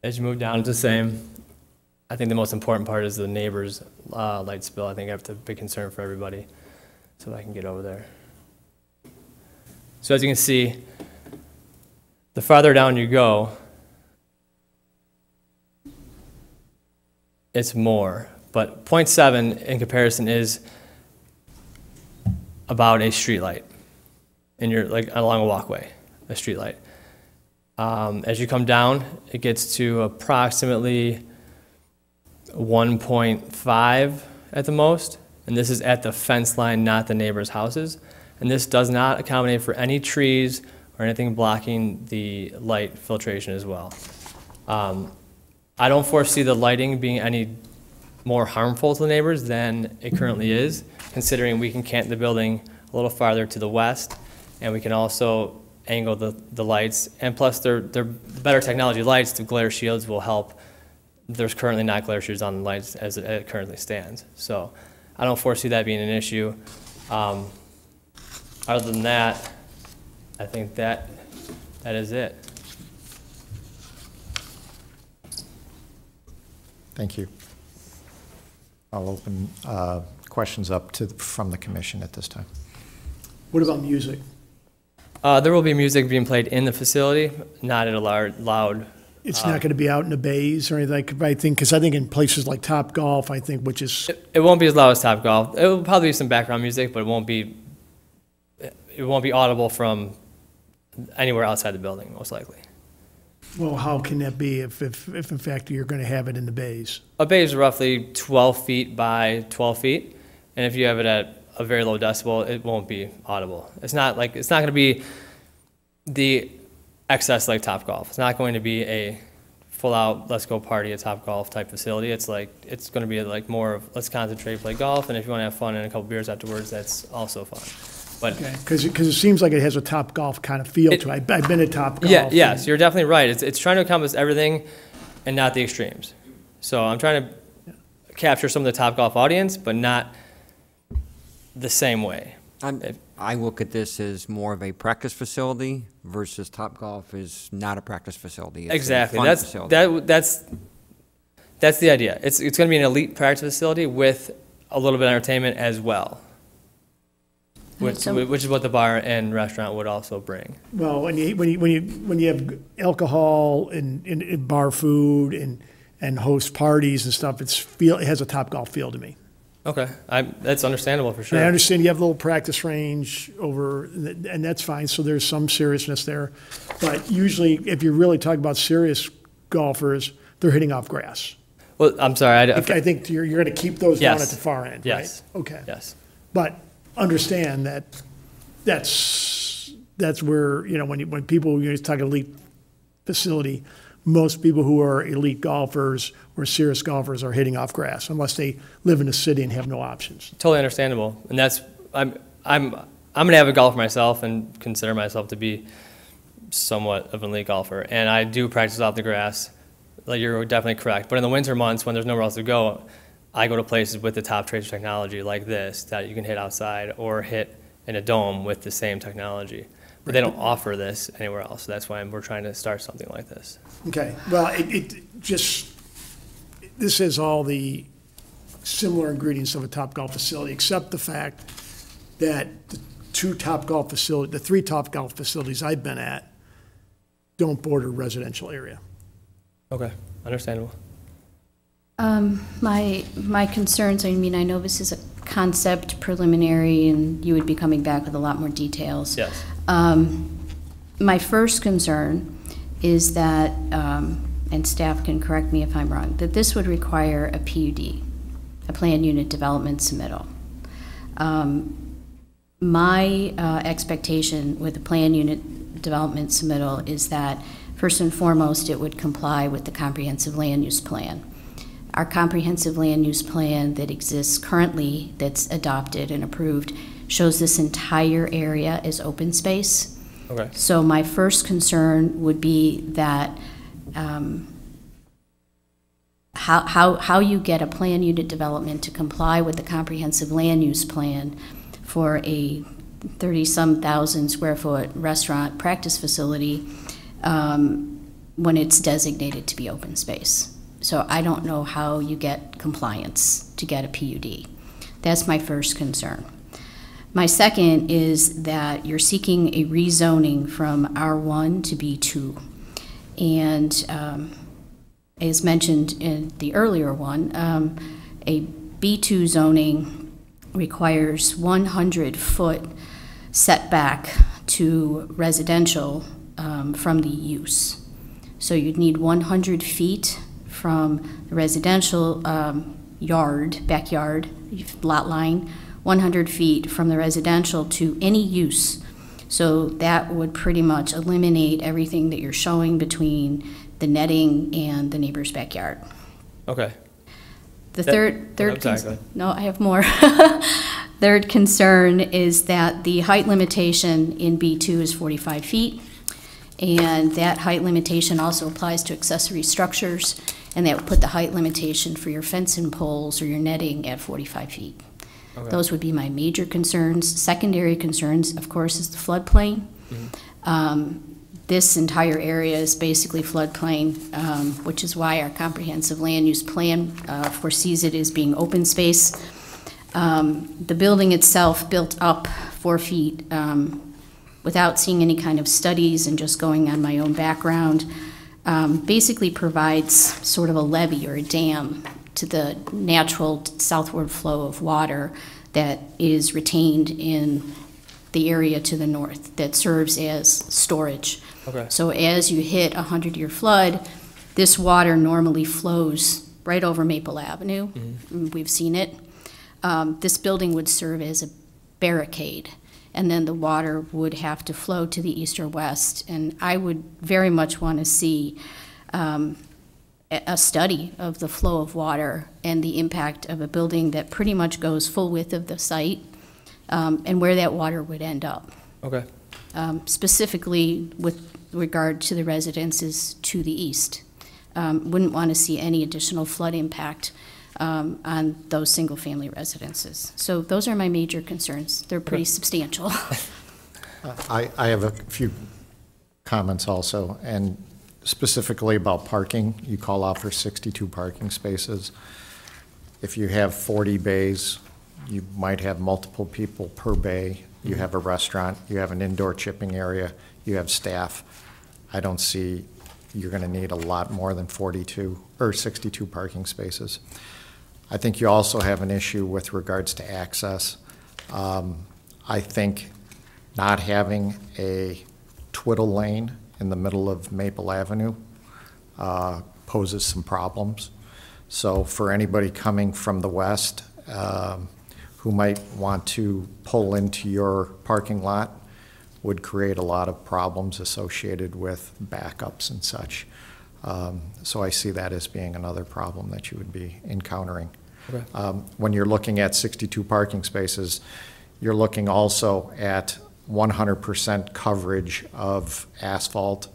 As you move down, it's the same. I think the most important part is the neighbor's uh, light spill. I think that's a big concern for everybody. So I can get over there. So as you can see, the farther down you go, it's more. But 0.7 in comparison is about a streetlight, and you're like along a walkway, a streetlight. Um, as you come down, it gets to approximately 1.5 at the most, and this is at the fence line, not the neighbor's houses. And this does not accommodate for any trees or anything blocking the light filtration as well. Um, I don't foresee the lighting being any more harmful to the neighbors than it currently is, considering we can cant the building a little farther to the west, and we can also angle the, the lights, and plus they're, they're better technology lights, the glare shields will help. There's currently not glare shields on the lights as it- it currently stands, so I don't foresee that being an issue. Um, Other than that, I think that, that is it. Thank you. I'll open uh, questions up to, from the commission at this time. What about music? Uh, there will be music being played in the facility, not at a loud, loud, It's Uh, not going to be out in the bays or anything, like- I think, because I think in places like Top Golf, I think, which is, it, it won't be as loud as Top Golf. It will probably be some background music, but it won't be, it won't be audible from anywhere outside the building, most likely. well, how can that be if, if, if in fact you're going to have it in the bays? A bay is roughly 12 feet by 12 feet, and if you have it at a very low decibel, it won't be audible. It's not like, it's not going to be the excess like Top Golf. It's not going to be a full-out, let's go party at Top Golf type facility. It's like, it's going to be like more of, let's concentrate, play golf, and if you want to have fun and a couple beers afterwards, that's also fun. But Because, because it seems like it has a Top Golf kind of feel It- to it. I- I've been at Top Golf. Yeah, and- yes, you're definitely right. It's, it's trying to encompass everything and not the extremes. So I'm trying to capture some of the Top Golf audience, but not the same way. I'm, I look at this as more of a practice facility versus Top Golf is not a practice facility. It's a Exactly. fun That's, facility. that, that's, that's the idea. It's, it's gonna be an elite practice facility with a little bit of entertainment as well. Which, So- which is what the bar and restaurant would also bring. Well, when you, when you, when you, when you have alcohol and, and and bar food and, and host parties and stuff, it's feel, it has a Top Golf feel to me. Okay, I, that's understandable for And sure. I understand you have a little practice range over, and that's fine, so there's some seriousness there. But usually, if you're really talking about serious golfers, they're hitting off grass. Well, I'm sorry, I, I think you're, you're gonna keep those down at Yes. the far end, right? Yes. Okay. yes. But understand that that's, that's where, you know, when you, when people, you talk elite facility, most people who are elite golfers or serious golfers are hitting off grass unless they live in a city and have no options. Totally understandable, and that's I'm I'm I'm an avid golfer myself and consider myself to be somewhat of an elite golfer, and I do practice off the grass. Like you're definitely correct, but in the winter months when there's nowhere else to go, I go to places with the Toptracer technology like this that you can hit outside or hit in a dome with the same technology. But they don't offer this anywhere else. So that's why we're trying to start something like this. Okay, well, it, it just, this has all the similar ingredients of a Top Golf facility, except the fact that the two Top Golf facility, the three Top Golf facilities I've been at don't border residential area. Okay, understandable. Um, My, my concerns, I mean, I know this is a concept preliminary, and you would be coming back with a lot more details. Yes. Um, My first concern is that, um, and staff can correct me if I'm wrong, that this would require a PUD, a Plan Unit Development Submittal. Um, My uh, expectation with a Plan Unit Development Submittal is that, first and foremost, it would comply with the Comprehensive Land Use Plan. Our comprehensive land use plan that exists currently, that's adopted and approved, shows this entire area as open space. Okay. So my first concern would be that um, how, how, how you get a plan unit development to comply with the comprehensive land use plan for a 30-some thousand square foot restaurant practice facility um, when it's designated to be open space. So I don't know how you get compliance to get a PUD. That's my first concern. My second is that you're seeking a rezoning from R1 to B2. And um, as mentioned in the earlier one, um, a B2 zoning requires 100-foot setback to residential um, from the use. So you'd need 100 feet from the residential um, yard, backyard, lot line, 100 feet from the residential to any use. So that would pretty much eliminate everything that you're showing between the netting and the neighbor's backyard. Okay. The That- third, third. I'm sorry, cons- No, I have more. (laughs) Third concern is that the height limitation in B2 is 45 feet, and that height limitation also applies to accessory structures, and that would put the height limitation for your fencing poles or your netting at 45 feet. Those would be my major concerns. Secondary concerns, of course, is the floodplain. Um, This entire area is basically floodplain, um, which is why our comprehensive land use plan uh, foresees it as being open space. Um, The building itself, built up four feet, um, without seeing any kind of studies and just going on my own background, um, basically provides sort of a levee or a dam to the natural southward flow of water that is retained in the area to the north that serves as storage. Okay. So as you hit a hundred-year flood, this water normally flows right over Maple Avenue. Mm, We've seen it. Um, This building would serve as a barricade, and then the water would have to flow to the east or west. And I would very much want to see um, a study of the flow of water and the impact of a building that pretty much goes full width of the site, um, and where that water would end up Okay. um, specifically with regard to the residences to the east. Um, Wouldn't want to see any additional flood impact um, on those single-family residences. So those are my major concerns. They're pretty substantial. (laughs) I, I have a few comments also, and specifically about parking. You call out for 62 parking spaces. If you have 40 bays, you might have multiple people per bay. You have a restaurant, you have an indoor chipping area, you have staff. I don't see you're going to need a lot more than 42, or 62 parking spaces. I think you also have an issue with regards to access. Um, I think not having a twiddle lane in the middle of Maple Avenue uh, poses some problems. So for anybody coming from the west um, who might want to pull into your parking lot, would create a lot of problems associated with backups and such. Um, So I see that as being another problem that you would be encountering. Okay. Um, When you're looking at 62 parking spaces, you're looking also at 100% coverage of asphalt.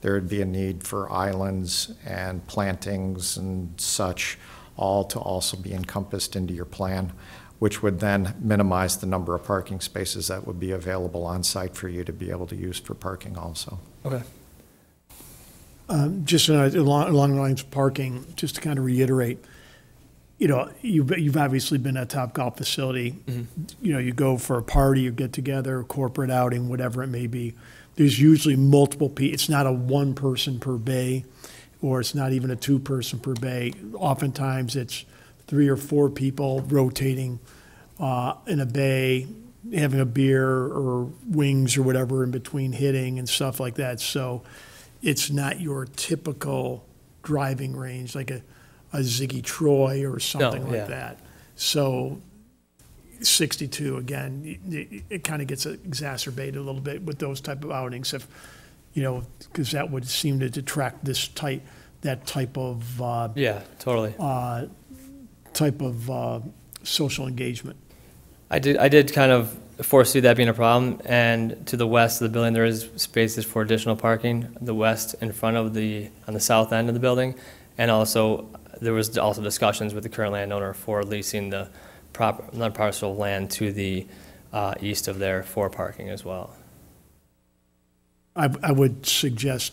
There'd be a need for islands and plantings and such, all to also be encompassed into your plan, which would then minimize the number of parking spaces that would be available on site for you to be able to use for parking also. Okay. Um, Just along along the lines of parking, just to kind of reiterate, you know, you've, you've obviously been at Top Golf facility. You know, you go for a party or get together, corporate outing, whatever it may be. There's usually multiple people. it's not a one person per bay, or it's not even a two person per bay. Oftentimes, it's three or four people rotating uh, in a bay, having a beer or wings or whatever in between hitting and stuff like that. So it's not your typical driving range like a, a Ziggy Troy or something yeah. like that. So 62, again, it, it kind of gets exacerbated a little bit with those type of outings if, you know, because that would seem to detract this type, that type of, uh, Yeah, totally. uh, type of uh, social engagement. I did, I did kind of foresee that being a problem, and to the west of the building, there is spaces for additional parking, the west in front of the, on the south end of the building, and also, there was also discussions with the current landowner for leasing the prop, another parcel of land to the uh, east of there for parking as well. I, I would suggest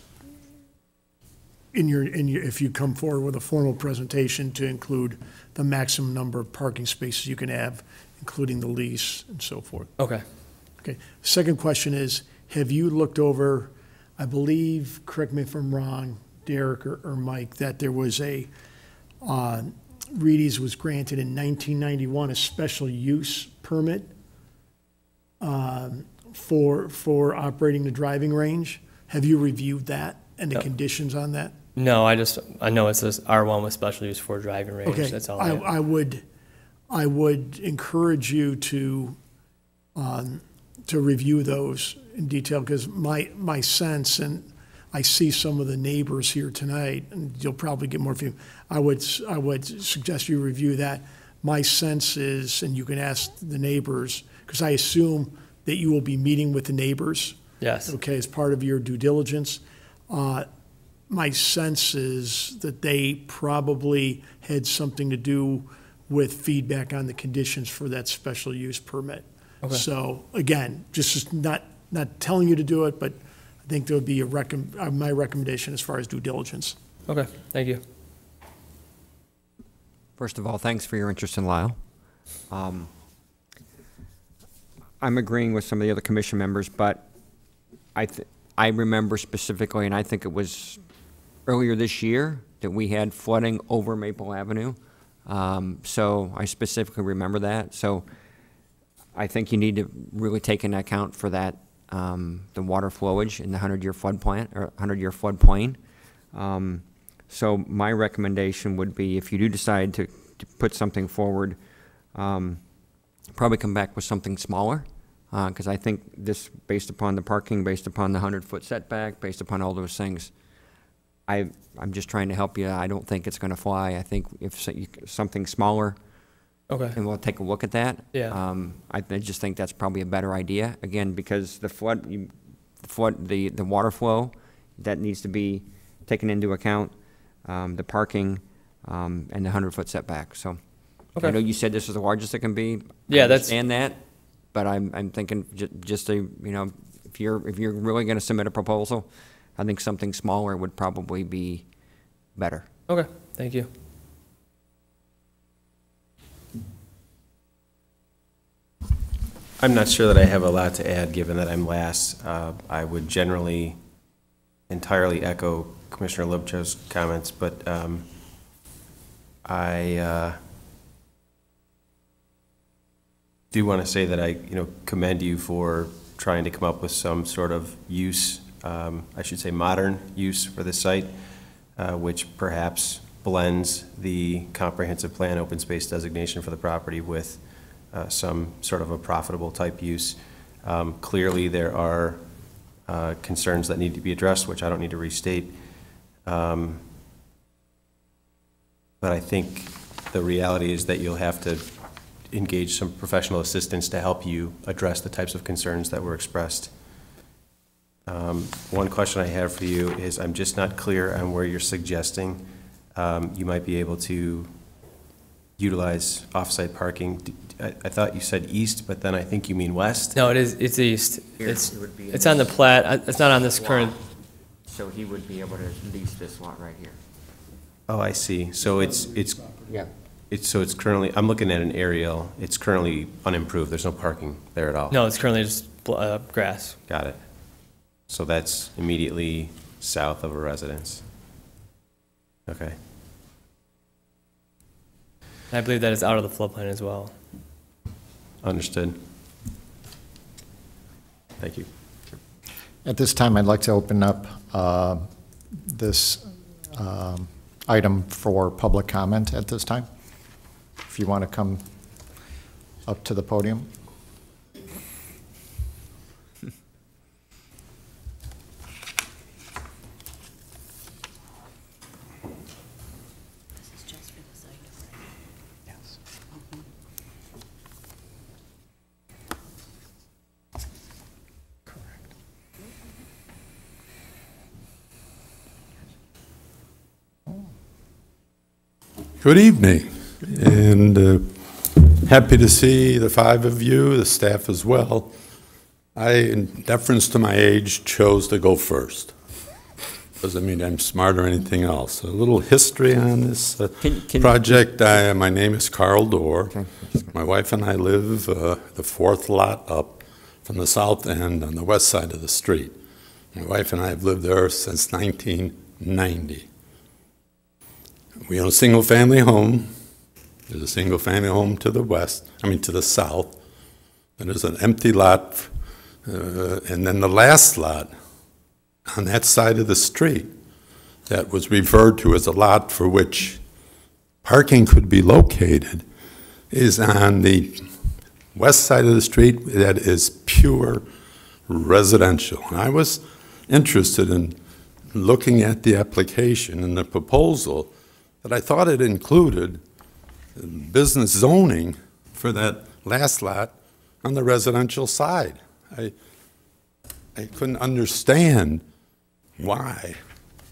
in your, in your, if you come forward with a formal presentation to include the maximum number of parking spaces you can have, including the lease and so forth. Okay. Okay. Second question is, have you looked over, I believe, correct me if I'm wrong, Derek or, or Mike, that there was a, uh, Reedy's was granted in 1991 a special use permit um, for, for operating the driving range? Have you reviewed that and the No. conditions on that? No, I just, I know it says R1 with special use for driving range, Okay, that's all. I, I I would, I would encourage you to, um, to review those in detail, because my, my sense, and I see some of the neighbors here tonight, and you'll probably get more view. I would, I would suggest you review that. my sense is, and you can ask the neighbors, because I assume that you will be meeting with the neighbors, Yes. okay, as part of your due diligence. Uh, My sense is that they probably had something to do with feedback on the conditions for that special use permit. Okay. So, again, just not, not telling you to do it, but think there would be a recom, uh, my recommendation as far as due diligence. Okay, thank you. First of all, thanks for your interest in Lisle. Um, I'm agreeing with some of the other commission members, but I, th- I remember specifically, and I think it was earlier this year, that we had flooding over Maple Avenue. Um, So I specifically remember that. So I think you need to really take into account for that, um, the water flowage in the 100-year flood plan, or 100-year floodplain. Um, So my recommendation would be, if you do decide to, to put something forward, um, probably come back with something smaller, because I think this, based upon the parking, based upon the 100-foot setback, based upon all those things, I, I'm just trying to help you. I don't think it's going to fly. I think if so- you- something smaller, Okay. and we'll take a look at that. Yeah. Um, I, I just think that's probably a better idea, again, because the flood, you, the flood, the, the water flow, that needs to be taken into account, um, the parking, um, and the hundred-foot setback, so. I Okay. know you said this is the largest it can be. Yeah, that's- Understand that, but I'm, I'm thinking ju- just to, you know, if you're, if you're really gonna submit a proposal, I think something smaller would probably be better. Okay, thank you. I'm not sure that I have a lot to add, given that I'm last. Uh, I would generally entirely echo Commissioner Lubchow's comments, but um, I uh, do want to say that I, you know, commend you for trying to come up with some sort of use, um, I should say modern use for the site, uh, which perhaps blends the comprehensive plan open space designation for the property with uh, some sort of a profitable type use. Um, Clearly, there are uh, concerns that need to be addressed, which I don't need to restate. Um, But I think the reality is that you'll have to engage some professional assistance to help you address the types of concerns that were expressed. Um, One question I have for you is, I'm just not clear on where you're suggesting um, you might be able to utilize off-site parking. D- I I thought you said east, but then I think you mean west? No, it is, it's east. Here, It's, it would be in it's on the this plat, uh, it's not on this current, So he would be able to lease this lot right here. Oh, I see. So it's, it's, Yeah. it's, so it's currently, I'm looking at an aerial, it's currently unimproved, there's no parking there at all? no, it's currently just uh, grass. Got it. So that's immediately south of a residence? Okay. I believe that is out of the floodplain as well. Understood. Thank you. At this time, I'd like to open up uh, this um, item for public comment at this time. If you want to come up to the podium. This is just for this item, right? Yes. Good evening, and uh, happy to see the five of you, the staff as well. I, in deference to my age, chose to go first. Doesn't mean I'm smart or anything else. A little history on this uh, Can- can- project. I- My name is Carl Dorr. My wife and I live uh, the fourth lot up from the south end on the west side of the street. My wife and I have lived there since 1990. We own a single-family home. There's a single-family home to the west, I mean, to the south. And there's an empty lot, uh, and then the last lot on that side of the street that was referred to as a lot for which parking could be located is on the west side of the street that is pure residential. And I was interested in looking at the application and the proposal that I thought it included business zoning for that last lot on the residential side. I, I couldn't understand why.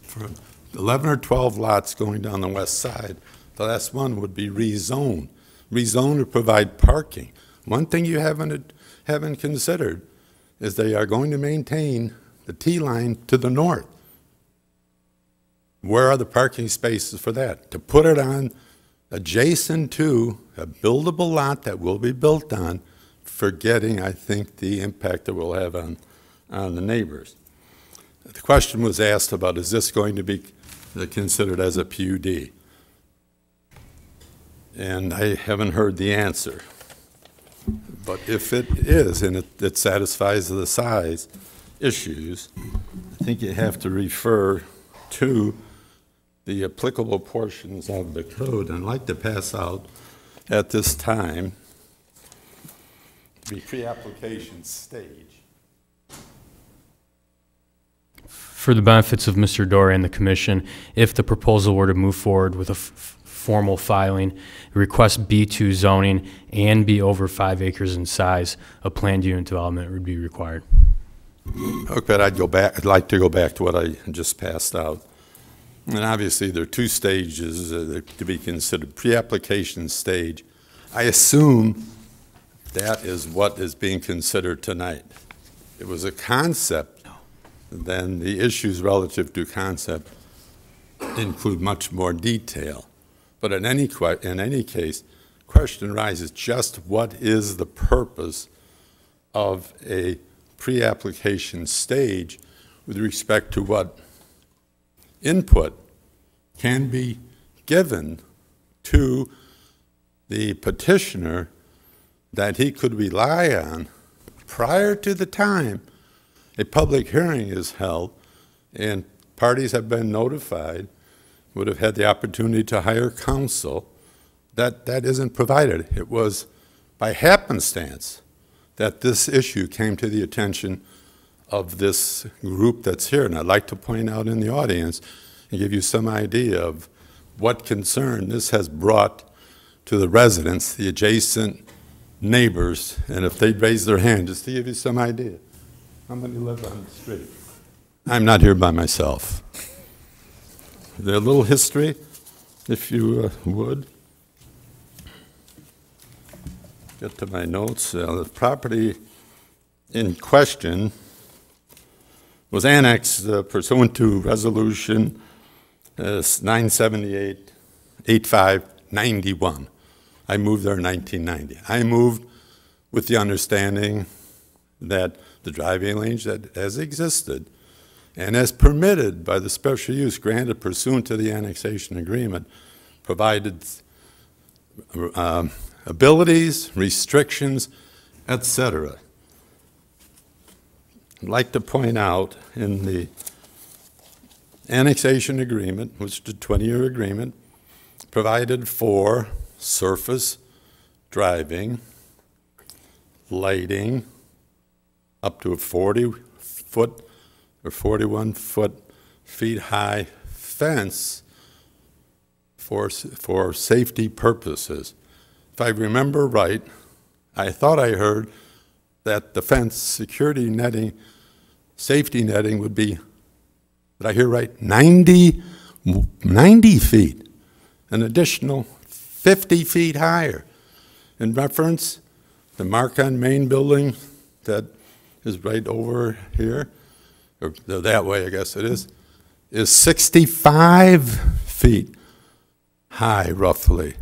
For 11 or 12 lots going down the west side, the last one would be rezoned. Rezoned to provide parking. One thing you haven't, haven't considered is they are going to maintain the tee-line to the north. Where are the parking spaces for that? To put it on adjacent to a buildable lot that will be built on, forgetting, I think, the impact it will have on, on the neighbors. The question was asked about, is this going to be considered as a PUD? And I haven't heard the answer. But if it is, and it, it satisfies the size issues, I think you have to refer to the applicable portions of the code. And I'd like to pass out at this time the pre-application stage. For the benefits of Mr. Dorr and the commission, if the proposal were to move forward with a f- formal filing, request B2 zoning, and be over five acres in size, a planned unit development would be required. Okay, I'd go back, I'd like to go back to what I just passed out. And obviously, there are two stages to be considered. Pre-application stage, I assume that is what is being considered tonight. It was a concept, then the issues relative to concept include much more detail. But in any, in any case, question arises, just what is the purpose of a pre-application stage with respect to what input can be given to the petitioner that he could rely on prior to the time a public hearing is held and parties have been notified, would have had the opportunity to hire counsel. That, that isn't provided. It was by happenstance that this issue came to the attention of this group that's here. And I'd like to point out in the audience and give you some idea of what concern this has brought to the residents, the adjacent neighbors, and if they'd raise their hand, just to give you some idea. How many live on the street? I'm not here by myself. The little history, if you uh, would. Get to my notes. Uh, the property in question was annexed uh, pursuant to Resolution uh, 978 8591. I moved there in 1990. I moved with the understanding that the driving lanes that has existed and as permitted by the special use granted pursuant to the annexation agreement provided um, abilities, restrictions, etc. I'd like to point out in the annexation agreement, which is a 20-year agreement, provided for surface driving, lighting, up to a 40-foot or 41-foot feet high fence for, for safety purposes. If I remember right, I thought I heard that defense security netting, safety netting would be, did I hear right, 90, 90 feet, an additional 50 feet higher. In reference, the Marcon main building that is right over here, or that way, I guess it is, is 65 feet high, roughly.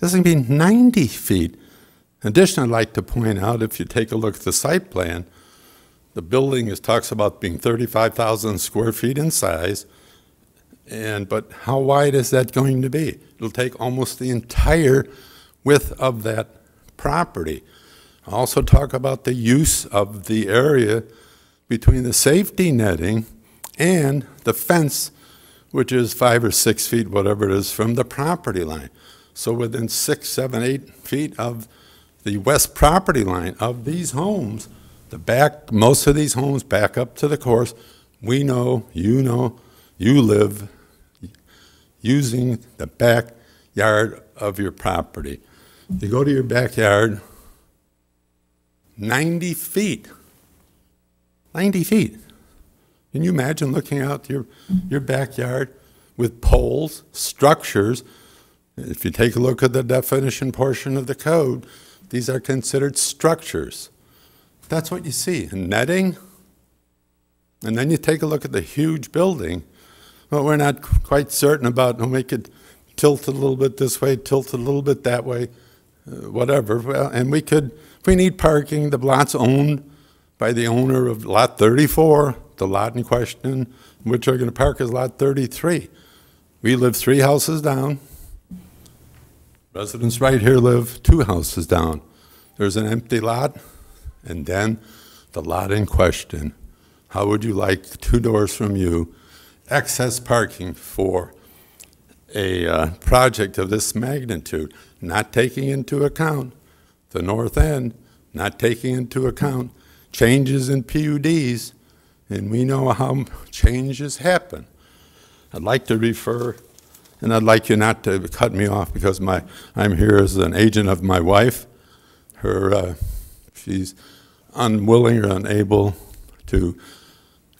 Doesn't be 90 feet. In addition, I'd like to point out, if you take a look at the site plan, the building is, talks about being 35,000 square feet in size, and, but how wide is that going to be? It'll take almost the entire width of that property. Also talk about the use of the area between the safety netting and the fence, which is five or six feet, whatever it is, from the property line. So within six, seven, eight feet of the west property line of these homes, the back, most of these homes back up to the course. We know, you know, you live using the backyard of your property. You go to your backyard, 90 feet. 90 feet. Can you imagine looking out your, your backyard with poles, structures? If you take a look at the definition portion of the code, these are considered structures. That's what you see. And netting, and then you take a look at the huge building. Well, we're not quite certain about, we'll make it tilt a little bit this way, tilt a little bit that way, uh, whatever. Well, and we could, if we need parking, the lot's owned by the owner of Lot 34, the lot in question, which are going to park is Lot 33. We live three houses down. Residents right here live two houses down. There's an empty lot, and then the lot in question. How would you like two doors from you, excess parking for a uh, project of this magnitude, not taking into account the north end, not taking into account changes in PUDs, and we know how changes happen. I'd like to refer, and I'd like you not to cut me off because my, I'm here as an agent of my wife. Her, uh, she's unwilling or unable to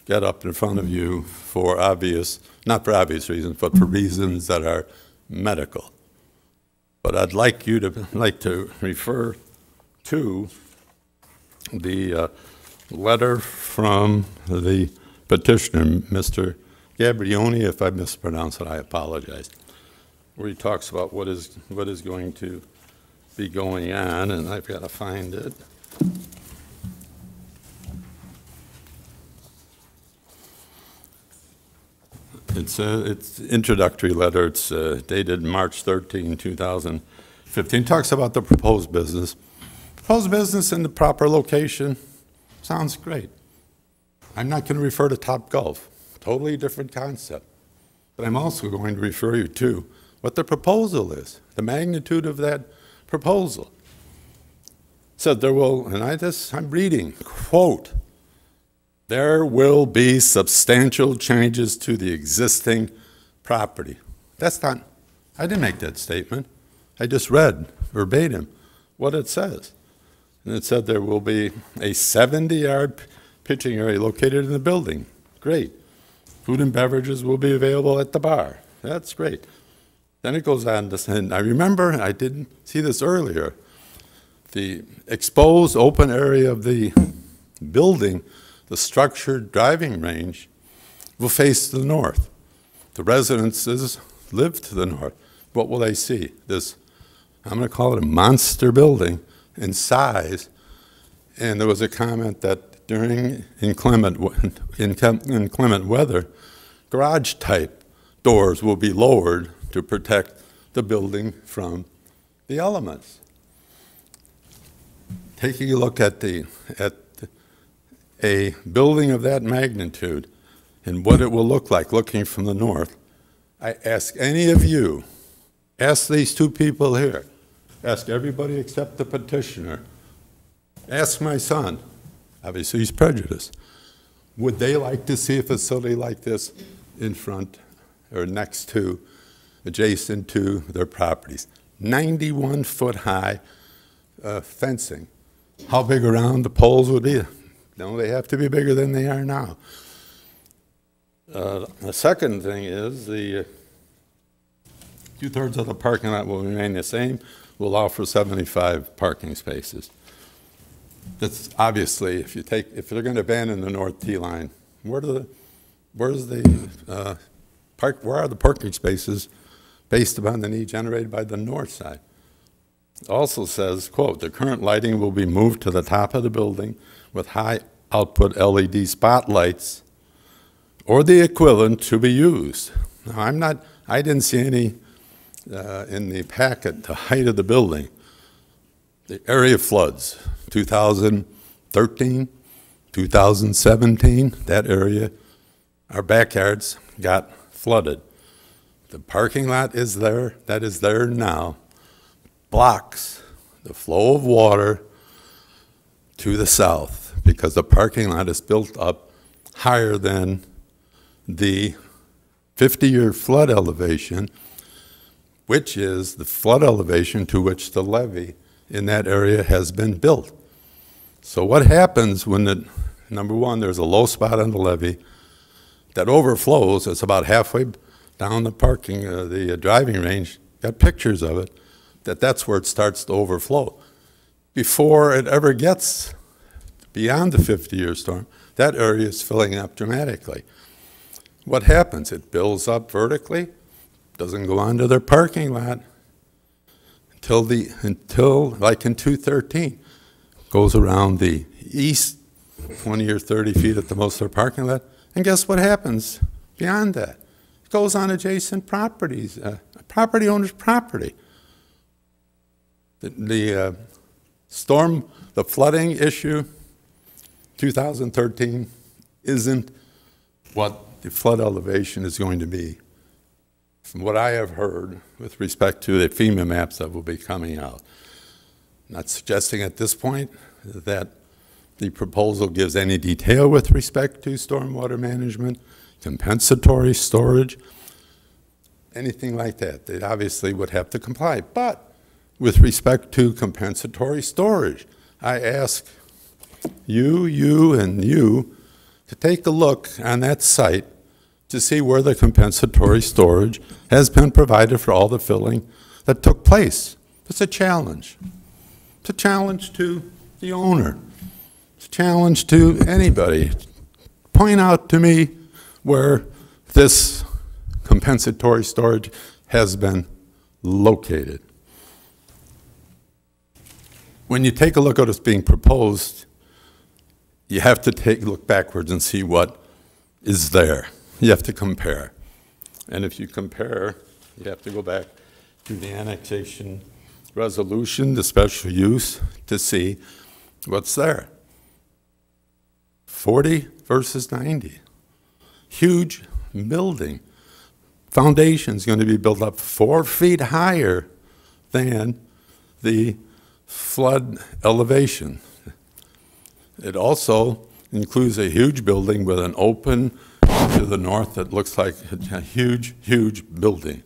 get up in front of you for obvious, not for obvious reasons, but for reasons that are medical. But I'd like you to, like to refer to the uh, letter from the petitioner, Mr. Gabrioni, if I mispronounce it, I apologize, where he talks about what is, what is going to be going on, and I've got to find it. It's a, it's introductory letter, it's uh, dated March 13, 2015, talks about the proposed business. Proposed business in the proper location, sounds great. I'm not going to refer to Topgolf, totally different concept. But I'm also going to refer you to what the proposal is, the magnitude of that proposal. So there will, and I just, I'm reading, quote, there will be substantial changes to the existing property. That's not, I didn't make that statement. I just read verbatim what it says. And it said there will be a 70-yard pitching area located in the building. Great. Food and beverages will be available at the bar. That's great. Then it goes on to say, I remember, I didn't see this earlier, the exposed open area of the building the structured driving range will face the north. The residences live to the north. What will they see? This, I'm going to call it a monster building in size. And there was a comment that during inclement, inclement weather, garage type doors will be lowered to protect the building from the elements. Taking a look at the, at a building of that magnitude and what it will look like looking from the north, I ask any of you, ask these two people here, ask everybody except the petitioner, ask my son, obviously he's prejudiced, would they like to see a facility like this in front or next to, adjacent to their properties? 91 foot high uh, fencing. How big around the poles would be? No, they have to be bigger than they are now. Uh, the second thing is the uh, two-thirds of the parking lot will remain the same. We'll for 75 parking spaces. That's obviously, if you take, if they're going to abandon the north tee line, where do the, where's the uh, park? Where are the parking spaces based upon the need generated by the north side? Also says, quote, the current lighting will be moved to the top of the building with high output LED spotlights or the equivalent to be used. Now, I'm not, I didn't see any uh, in the packet, the height of the building. The area floods, 2013, 2017, that area, our backyards got flooded. The parking lot is there, that is there now, blocks the flow of water to the south because the parking lot is built up higher than the 50-year flood elevation which is the flood elevation to which the levee in that area has been built. So what happens when the, number one, there's a low spot on the levee that overflows, it's about halfway down the parking, uh, the uh, driving range, got pictures of it, that that's where it starts to overflow. Before it ever gets beyond the 50-year storm, that area is filling up dramatically. What happens? It builds up vertically, doesn't go onto their parking lot until the, until, like in 213, goes around the east 20 or 30 feet at the most of their parking lot, and guess what happens beyond that? It goes on adjacent properties, uh, property owner's property. The, the uh, storm, the flooding issue, 2013, isn't what the flood elevation is going to be. From what I have heard with respect to the FEMA maps that will be coming out, not suggesting at this point that the proposal gives any detail with respect to stormwater management, compensatory storage, anything like that. They obviously would have to comply. But with respect to compensatory storage, I ask you, you, and you to take a look on that site to see where the compensatory storage has been provided for all the filling that took place. It's a challenge. It's a challenge to the owner. It's a challenge to anybody. Point out to me where this compensatory storage has been located. When you take a look at what's being proposed, you have to take a look backwards and see what is there. You have to compare. And if you compare, you have to go back to the annexation resolution, the special use, to see what's there. 40 versus 90. Huge building. Foundation's going to be built up four feet higher than the flood elevation. It also includes a huge building with an open to the north that looks like a huge, huge building.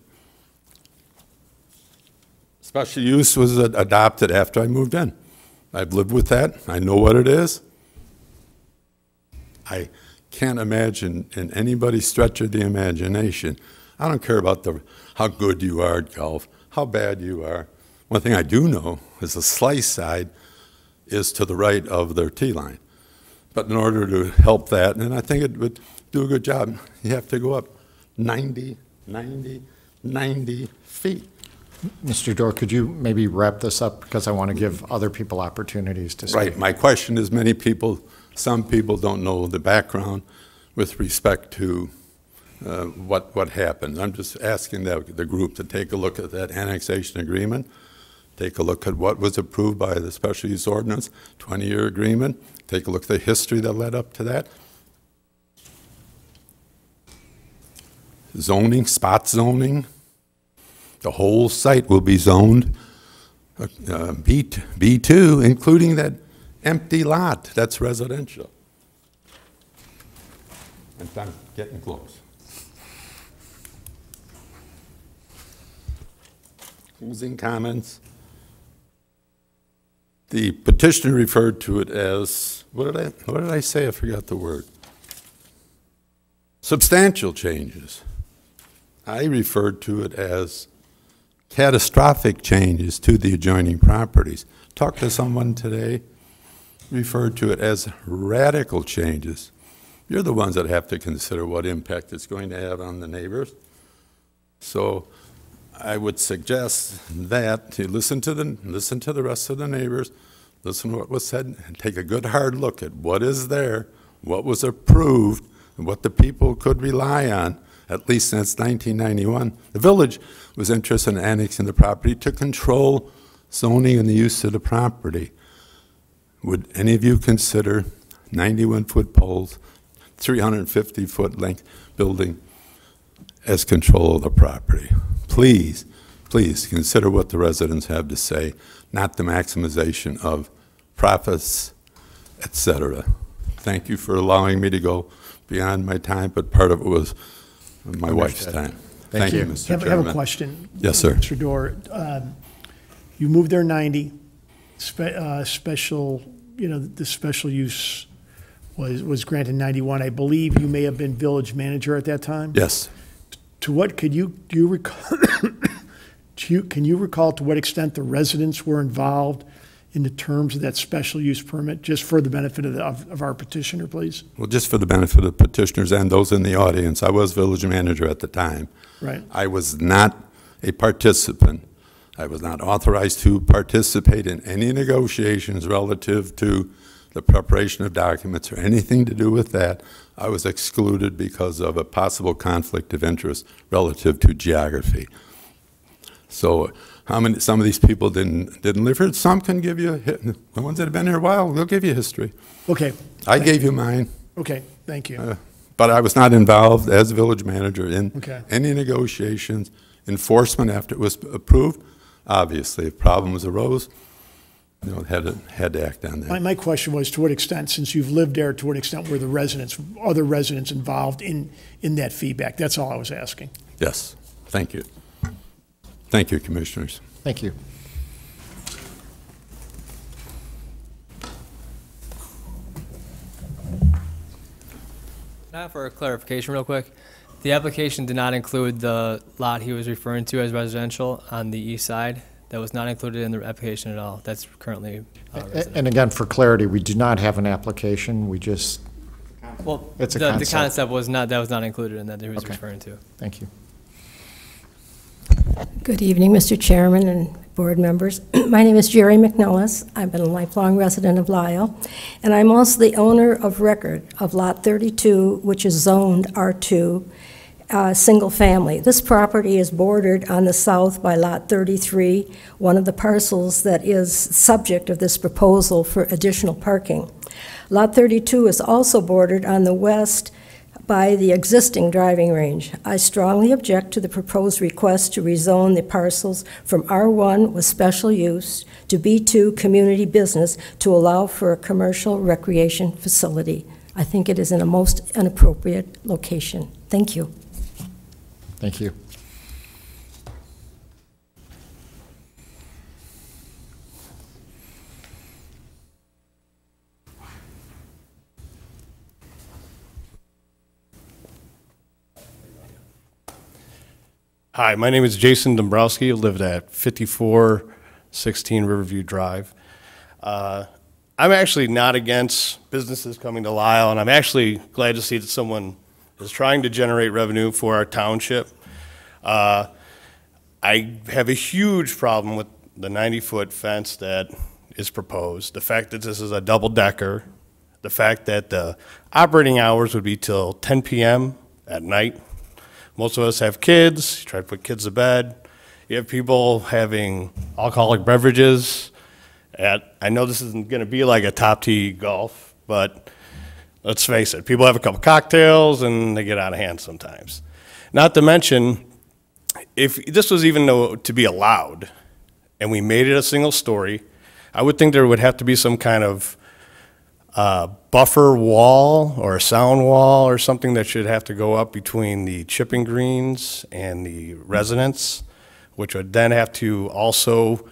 Special use was adopted after I moved in. I've lived with that. I know what it is. I can't imagine in anybody's stretch of the imagination. I don't care about the, how good you are at golf, how bad you are. One thing I do know is the slice side is to the right of their tee line. But in order to help that, and I think it would do a good job, you have to go up 90, 90, 90 feet. Mr. Dorr, could you maybe wrap this up, because I want to give other people opportunities to speak? Right, my question is, many people, some people don't know the background with respect to uh, what, what happened. I'm just asking the, the group to take a look at that annexation agreement, take a look at what was approved by the special use ordinance, 20-year agreement, take a look at the history that led up to that. Zoning, spot zoning, the whole site will be zoned uh, B, B2, including that empty lot that's residential. And I'm getting close. Closing comments. The petitioner referred to it as, what did I, what did I say? I forgot the word. Substantial changes. I referred to it as catastrophic changes to the adjoining properties. Talked to someone today, referred to it as radical changes. You're the ones that have to consider what impact it's going to have on the neighbors. So I would suggest that to listen to the, listen to the rest of the neighbors, listen to what was said, and take a good hard look at what is there, what was approved, and what the people could rely on, at least since 1991. The village was interested in annexing the property to control zoning and the use of the property. Would any of you consider 91-foot poles, 350-foot length building as control of the property? Please, please consider what the residents have to say, not the maximization of profits, etc. Thank you for allowing me to go beyond my time, but part of it was my wife's time. Thank you, you. Mr. Have, have a Chairman. question. Yes, sir. Mr. Dorr, um, you moved there in 90, spe- uh, special, you know, the special use was, was granted in 91. I believe you may have been village manager at that time? Yes. To what, could you, do you recall, do (coughs) you, can you recall to what extent the residents were involved in the terms of that special use permit, just for the benefit of, the- of of our petitioner, please? Well, just for the benefit of petitioners and those in the audience, I was village manager at the time. Right. I was not a participant. I was not authorized to participate in any negotiations relative to the preparation of documents or anything to do with that. I was excluded because of a possible conflict of interest relative to geography. So how many, some of these people didn't, didn't live here. Some can give you, the ones that have been here a while, they'll give you history. Okay, I gave you mine. okay, thank you. Uh, But I was not involved as village manager in Okay. any negotiations, enforcement after it was approved. Obviously, if problems arose, you know, had to, had to act on that. My, my question was, to what extent, since you've lived there, to what extent were the residents, other residents involved in, in that feedback? That's all I was asking. Yes, thank you. Thank you, commissioners. Thank you. Uh, For clarification, real quick, the application did not include the lot he was referring to as residential on the east side. That was not included in the application at all. That's currently uh, residential. And again, for clarity, we do not have an application, we just, Well, it's a the, the concept. concept was not, that was not included in that he was Okay. referring to. thank you. Good evening, Mr. Chairman and board members. (clears throat) My name is Jerry McNellis. I've been a lifelong resident of Lisle, and I'm also the owner of record of Lot 32, which is zoned R2, uh, single family. This property is bordered on the south by Lot 33, one of the parcels that is subject of this proposal for additional parking. Lot 32 is also bordered on the west by the existing driving range. I strongly object to the proposed request to rezone the parcels from R1 with special use to B2 community business to allow for a commercial recreation facility. I think it is in a most inappropriate location. Thank you. Thank you. Hi, my name is Jason Dombrowski. I lived at 5416 Riverview Drive. Uh, I'm actually not against businesses coming to Lisle, and I'm actually glad to see that someone is trying to generate revenue for our township. Uh, I have a huge problem with the 90-foot fence that is proposed, the fact that this is a double-decker, the fact that the operating hours would be till 10 PM at night. Most of us have kids, you try to put kids to bed. You have people having alcoholic beverages at, I know this isn't going to be like a top tee golf, but let's face it, people have a couple cocktails and they get out of hand sometimes. Not to mention, if this was even to to be allowed and we made it a single story, I would think there would have to be some kind of uh, buffer wall or a sound wall or something that should have to go up between the chipping greens and the residents, which would then have to also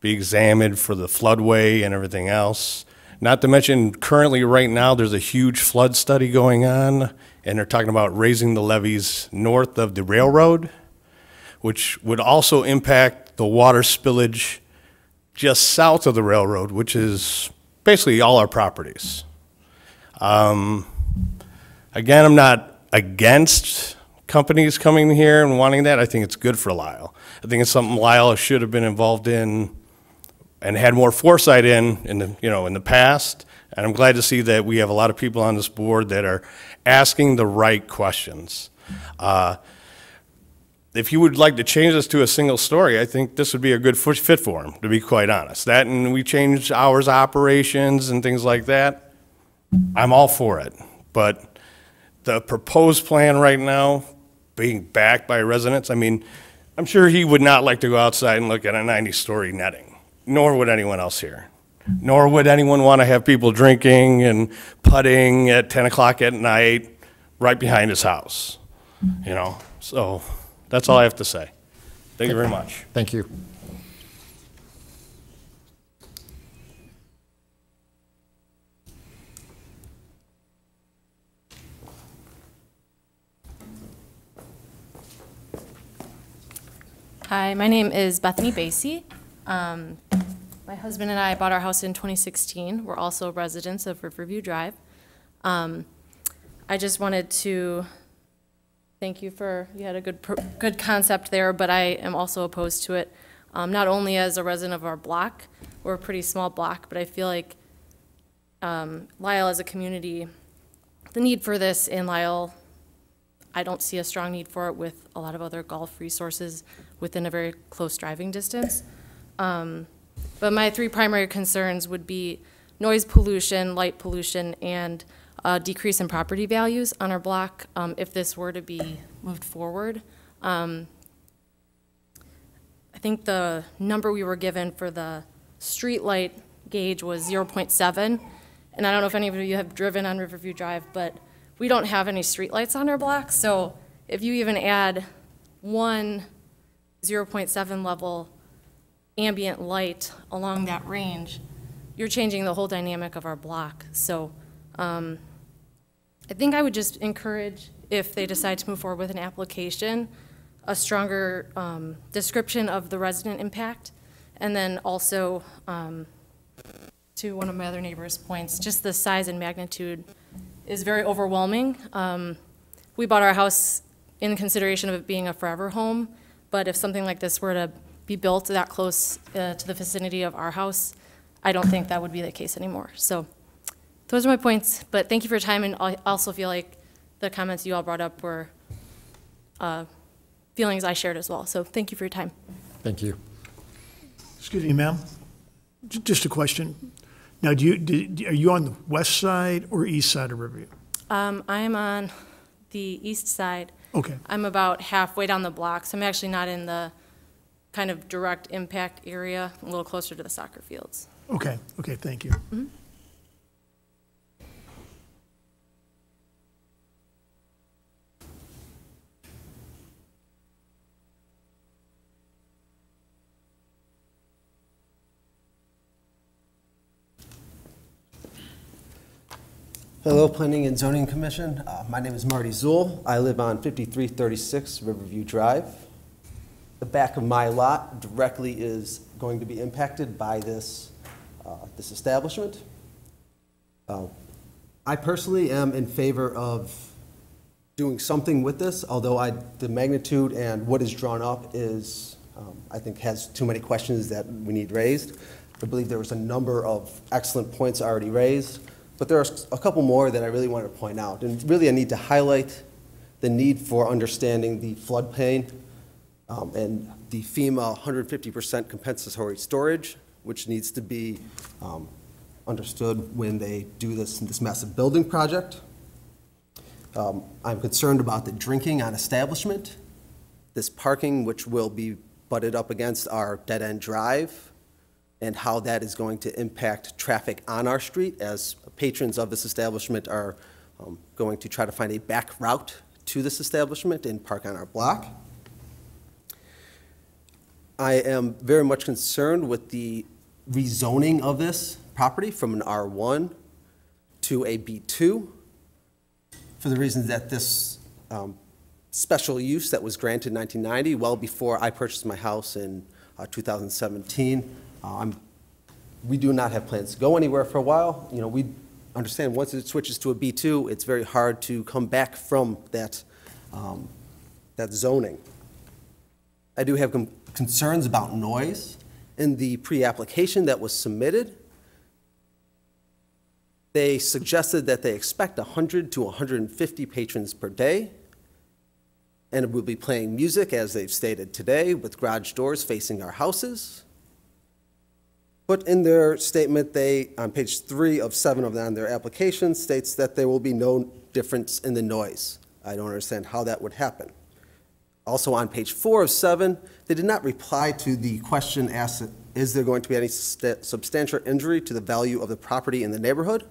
be examined for the floodway and everything else. Not to mention, currently, right now, there's a huge flood study going on, and they're talking about raising the levees north of the railroad, which would also impact the water spillage just south of the railroad, which is basically all our properties. Um, Again, I'm not against companies coming here and wanting that. I think it's good for Lisle. I think it's something Lisle should have been involved in and had more foresight in, in the, you know, in the past. And I'm glad to see that we have a lot of people on this board that are asking the right questions. Uh, if you would like to change this to a single story, I think this would be a good fit for him, to be quite honest. That and we change hours of operations and things like that, I'm all for it. But the proposed plan right now, being backed by residents, I mean, I'm sure he would not like to go outside and look at a 90-story netting, nor would anyone else here. Nor would anyone want to have people drinking and putting at 10 o'clock at night right behind his house, you know? So That's all I have to say. Thank you very much. Thank you. Hi, my name is Bethany Basie. Um, My husband and I bought our house in 2016. We're also residents of Riverview Drive. Um, I just wanted to thank you for, you had a good, good concept there, but I am also opposed to it, um, not only as a resident of our block, we're a pretty small block, but I feel like um, Lisle as a community, the need for this in Lisle I don't see a strong need for it with a lot of other golf resources within a very close driving distance. Um, But my three primary concerns would be noise pollution, light pollution, and decrease in property values on our block um, if this were to be moved forward. Um, I think the number we were given for the street light gauge was 0.7. And I don't know if any of you have driven on Riverview Drive, but we don't have any streetlights on our block. So if you even add one 0.7 level ambient light along that range, you're changing the whole dynamic of our block. So um, I think I would just encourage, if they decide to move forward with an application, a stronger um, description of the resident impact, and then also, um, to one of my other neighbors' points, just the size and magnitude is very overwhelming. Um, We bought our house in consideration of it being a forever home, but if something like this were to be built that close uh, to the vicinity of our house, I don't think that would be the case anymore. So those are my points, but thank you for your time, and I also feel like the comments you all brought up were uh, feelings I shared as well. So thank you for your time. Thank you. Excuse me, ma'am. Just a question. Now, do you, do- are you on the west side or east side of Riverview? Um, I'm on the east side. Okay. I'm about halfway down the block, so I'm actually not in the kind of direct impact area, a little closer to the soccer fields. Okay, okay, thank you. Hello, Planning and Zoning Commission. Uh, My name is Marty Zool. I live on 5336 Riverview Drive. The back of my lot directly is going to be impacted by this, uh, this establishment. Uh, I personally am in favor of doing something with this, although I, the magnitude and what is drawn up is, um, I think, has too many questions that we need raised. I believe there was a number of excellent points already raised, but there are a couple more that I really want to point out. And really, I need to highlight the need for understanding the floodplain um, and the FEMA 150% compensatory storage, which needs to be um, understood when they do this, this massive building project. Um, I'm concerned about the drinking on establishment, this parking, which will be butted up against our dead-end drive, and how that is going to impact traffic on our street as patrons of this establishment are um, going to try to find a back route to this establishment and park on our block. I am very much concerned with the rezoning of this property from an R1 to a B2 for the reasons that this um, special use that was granted in 1990, well before I purchased my house in uh, 2017. Uh, We do not have plans to go anywhere for a while. You know, we understand once it switches to a B2, it's very hard to come back from that, um, that zoning. I do have concerns about noise. In the pre-application that was submitted, they suggested that they expect 100 to 150 patrons per day, and we'll be playing music, as they've stated today, with garage doors facing our houses. But in their statement, they, on page three of seven of them, their application states that there will be no difference in the noise. I don't understand how that would happen. Also, on page four of seven, they did not reply to the question asked, is there going to be any sta- substantial injury to the value of the property in the neighborhood?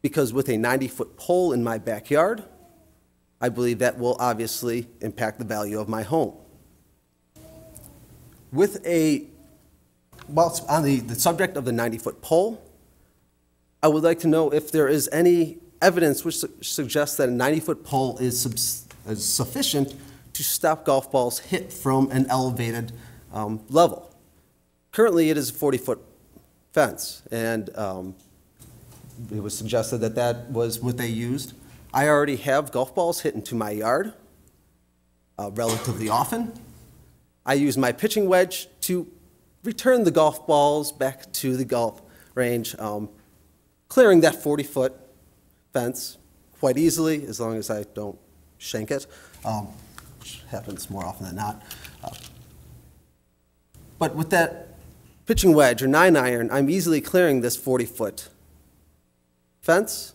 Because with a 90-foot pole in my backyard, I believe that will obviously impact the value of my home. With a, whilst on the, the subject of the 90-foot pole, I would like to know if there is any evidence which su- suggests that a 90-foot pole is is sufficient to stop golf balls hit from an elevated um, level. Currently, it is a 40-foot fence, and um, it was suggested that that was what they used. I already have golf balls hit into my yard uh, relatively often. I use my pitching wedge to return the golf balls back to the golf range, um, clearing that 40-foot fence quite easily, as long as I don't shank it, um, which happens more often than not. Uh, But with that pitching wedge or nine iron, I'm easily clearing this 40-foot fence.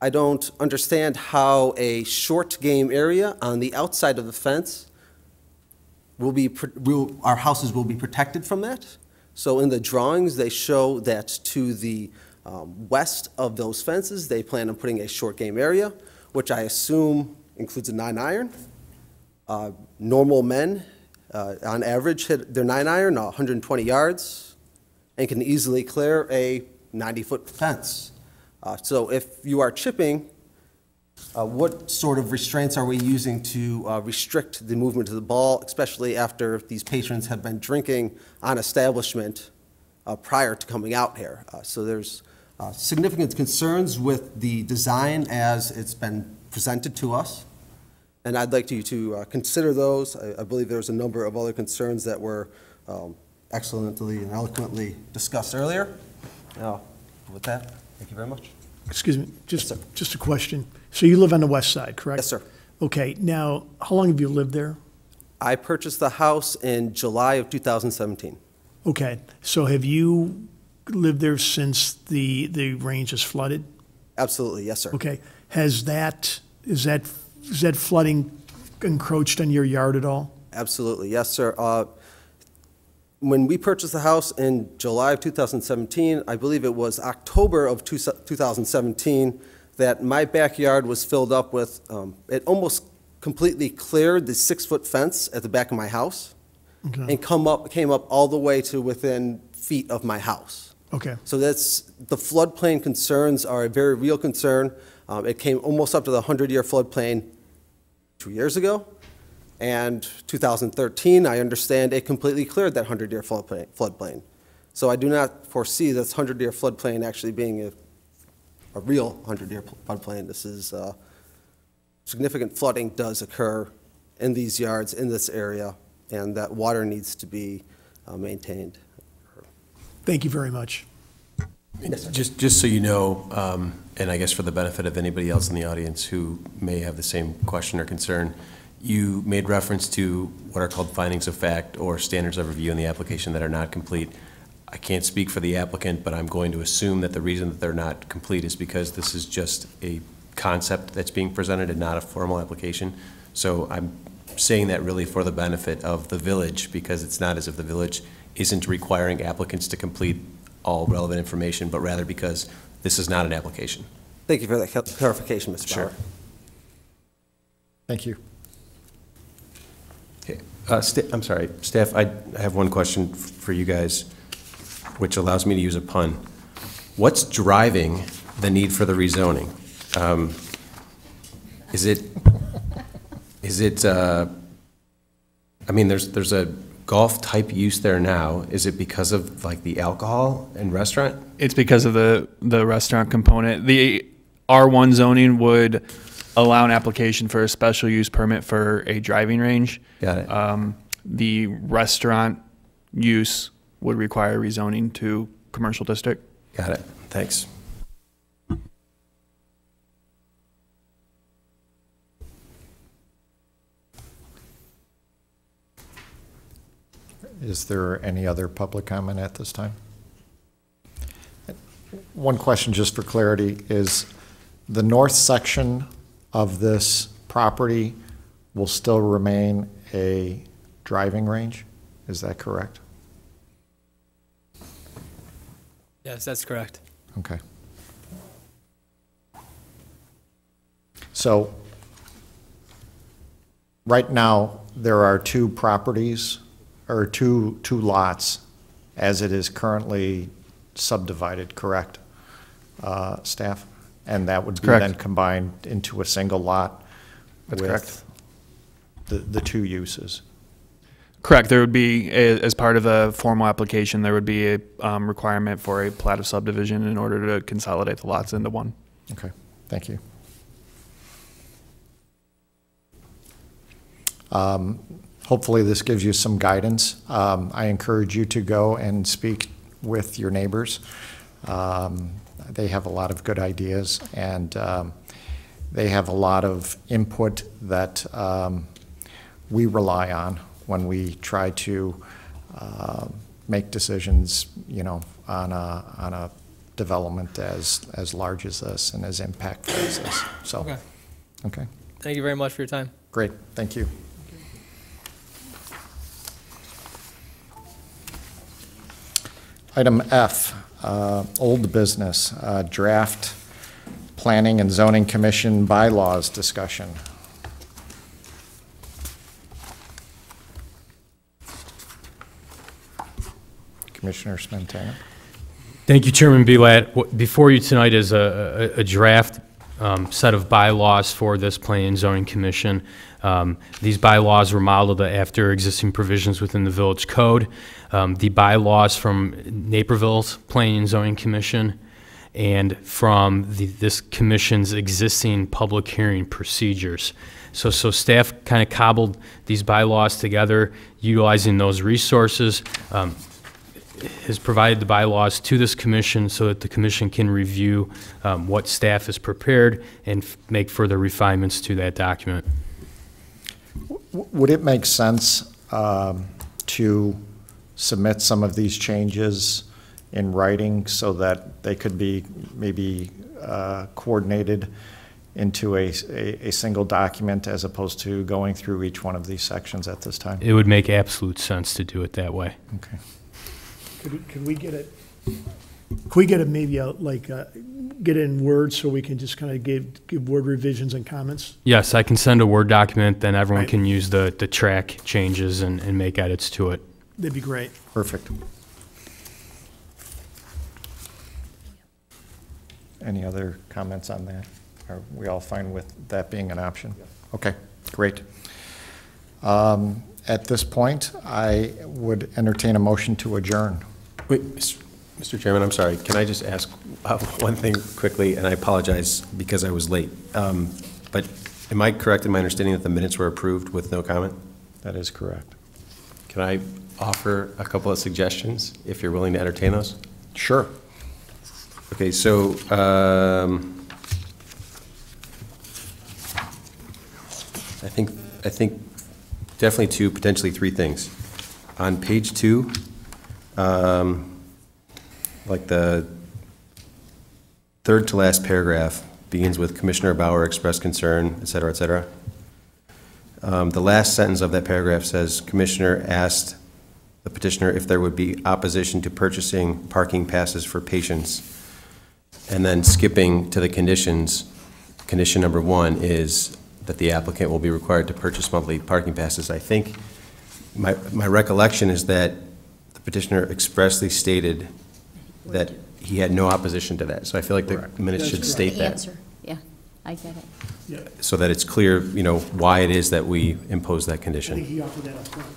I don't understand how a short game area on the outside of the fence will be, will, our houses will be protected from that. So in the drawings, they show that to the um, west of those fences, they plan on putting a short game area, which I assume includes a nine iron. Uh, Normal men, uh, on average, hit their nine iron 120 yards and can easily clear a 90-foot fence. Uh, So if you are chipping, uh, what sort of restraints are we using to uh, restrict the movement of the ball, especially after these patrons have been drinking on establishment uh, prior to coming out here? Uh, So there's uh, significant concerns with the design as it's been presented to us, and I'd like you to uh, consider those. I I believe there's a number of other concerns that were um, excellently and eloquently discussed earlier. Now, with that, thank you very much. Excuse me, just, just a question. So you live on the west side, correct? Yes, sir. Okay, now, how long have you lived there? I purchased the house in July of 2017. Okay, so have you lived there since the, the range is flooded? Absolutely, yes, sir. Okay, has that, is that, is that flooding encroached on your yard at all? Absolutely, yes, sir. Uh, When we purchased the house in July of 2017, I believe it was October of two- 2017, that my backyard was filled up with, um, it almost completely cleared the six-foot fence at the back of my house Okay. and come up, came up all the way to within feet of my house. Okay, So that's, the floodplain concerns are a very real concern. Um, It came almost up to the 100-year floodplain two years ago. And 2013, I understand it completely cleared that 100-year floodplain. floodplain. So I do not foresee this 100-year floodplain actually being a, a real 100-year floodplain. This is, uh, significant flooding does occur in these yards, in this area, and that water needs to be uh, maintained. thank you very much. Just, just so you know, um, and I guess for the benefit of anybody else in the audience who may have the same question or concern, you made reference to what are called findings of fact or standards of review in the application that are not complete. I can't speak for the applicant, but I'm going to assume that the reason that they're not complete is because this is just a concept that's being presented and not a formal application. So I'm saying that really for the benefit of the village, because it's not as if the village isn't requiring applicants to complete all relevant information, but rather because this is not an application. Thank you for that clarification, Mr. Sure. Bauer. Thank you. Okay, uh, sta- I'm sorry, staff, I I have one question f- for you guys, which allows me to use a pun. What's driving the need for the rezoning? Um, Is it, is it, uh, I mean, there's, there's a golf-type use there now. Is it because of, like, the alcohol and restaurant? It's because of the, the restaurant component. The R1 zoning would allow an application for a special use permit for a driving range. Got it. Um, the restaurant use would require rezoning to commercial district. Got it, thanks. Is there any other public comment at this time? One question, just for clarity, is the north section of this property will still remain a driving range? Is that correct? Yes, that's correct. Okay. So Right now, there are two properties, or two, two lots, as it is currently subdivided, correct, uh, staff? And that would be Correct. then combined into a single lot? That's with correct. The, the two uses? Correct. There would be, a- as part of a formal application, there would be a um, requirement for a plat of subdivision in order to consolidate the lots into one. Okay, thank you. Um, Hopefully, this gives you some guidance. Um, I encourage you to go and speak with your neighbors. Um, They have a lot of good ideas, and um, they have a lot of input that um, we rely on when we try to uh, make decisions, you know, on a, on a development as, as large as this and as impactful as this. So, Okay. okay, Thank you very much for your time. great, thank you. Item F, uh, old business, uh, draft planning and zoning commission bylaws discussion. Commissioner Spentana. Thank you, Chairman Belat. Before you tonight is a, a a draft um, set of bylaws for this Planning Zoning Commission. Um, These bylaws were modeled after existing provisions within the village code. Um, The bylaws from Naperville's Planning Zoning Commission and from the, this commission's existing public hearing procedures. So, so staff kind of cobbled these bylaws together, utilizing those resources. Um, has provided the bylaws to this commission so that the commission can review um, what staff has prepared and f- make further refinements to that document. Would it make sense um, to submit some of these changes in writing so that they could be maybe uh, coordinated into a, a, a single document as opposed to going through each one of these sections at this time? It would make absolute sense to do it that way. Okay. Could, we- could we get it, could we get it maybe out, like, uh, get it in Word so we can just kind of give, give word revisions and comments? Yes, I can send a Word document, then everyone Right. can use the, the track changes and, and make edits to it. That'd be great. Perfect. Any other comments on that? Are we all fine with that being an option? Okay, great. Um, At this point, I would entertain a motion to adjourn. Wait, Mr. Chairman, I'm sorry, can I just ask uh, (laughs) one thing quickly, and I apologize because I was late. Um, But am I correct in my understanding that the minutes were approved with no comment? That is correct. Can I offer a couple of suggestions, if you're willing to entertain those? Sure. Okay, so, um, I think, I think definitely two, potentially three things. On page two, um, like the third to last paragraph begins with Commissioner Bauer expressed concern, et cetera, et cetera. Um, The last sentence of that paragraph says, Commissioner asked the petitioner if there would be opposition to purchasing parking passes for patients. And then skipping to the conditions, condition number one is that the applicant will be required to purchase monthly parking passes. I think, my, my recollection is that petitioner expressly stated that he had no opposition to that. So I feel like the minutes should state The that, answer, yeah, I get it. so that it's clear, you know, why it is that we impose that I think condition. he offered that up front,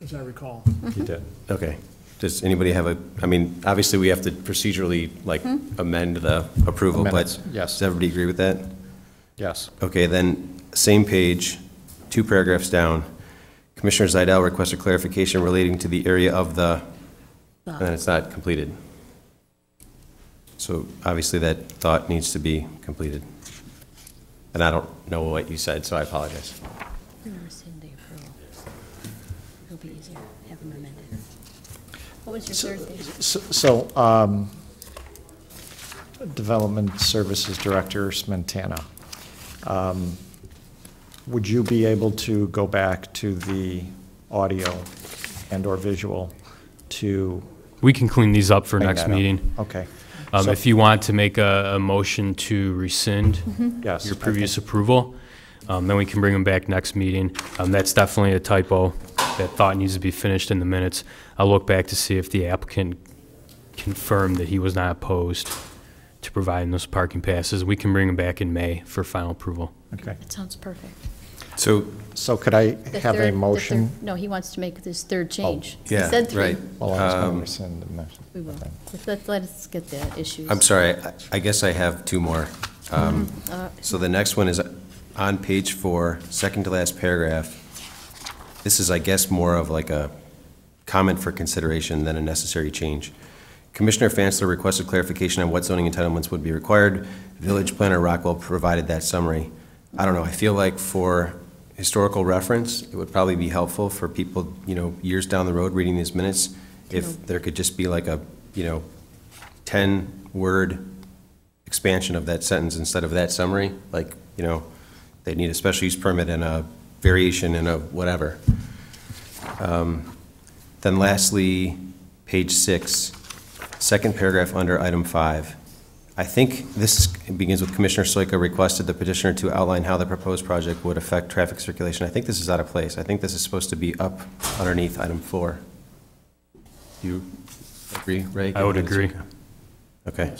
as I recall. He did. Okay. Does anybody have a, I mean, obviously, we have to procedurally, like, hmm? amend the approval, but Minutes, yes. does everybody agree with that? Yes. Okay, then, same page, two paragraphs down. Commissioner Zidell requested clarification relating to the area of the, and then it's not completed. So obviously, that thought needs to be completed. And I don't know what you said, so I apologize. Rescind the approval. It'll be easier, have them amended. What was your third thing? So- So, um, Development Services Director Smentana, um, would you be able to go back to the audio and/or visual to? We can clean these up for Clean next that up. meeting. Okay. Um, So- If you want to make a, a motion to rescind Yes, your previous think- approval, Um, Then we can bring them back next meeting. Um, That's definitely a typo. That thought needs to be finished in the minutes. I'll look back to see if the applicant confirmed that he was not opposed to providing those parking passes. We can bring them back in May for final approval. Okay. That sounds perfect. So, So could I The have third- a the motion? third- No, he wants to make this third change. He yeah, said three. right. Well, I was going to Um, rescind the motion. We will. Let, let us get the issues. I'm sorry, I- I guess I have two more. Um, Uh, So the next one is on page four, second to last paragraph. This is, I guess, more of like a comment for consideration than a necessary change. Commissioner Fansler requested clarification on what zoning entitlements would be required. Village Planner Rockwell provided that summary. I don't know, I feel like for historical reference, it would probably be helpful for people, you know, years down the road reading these minutes, if there could just be like a, you know, 10-word expansion of that sentence instead of that summary, like, you know, they need a special use permit and a variation and a whatever. Um, Then lastly, page six, second paragraph under item five. I think this begins with Commissioner Soika requested the petitioner to outline how the proposed project would affect traffic circulation. I think this is out of place. I think this is supposed to be up underneath item four. You agree, Ray? I would agree. Okay.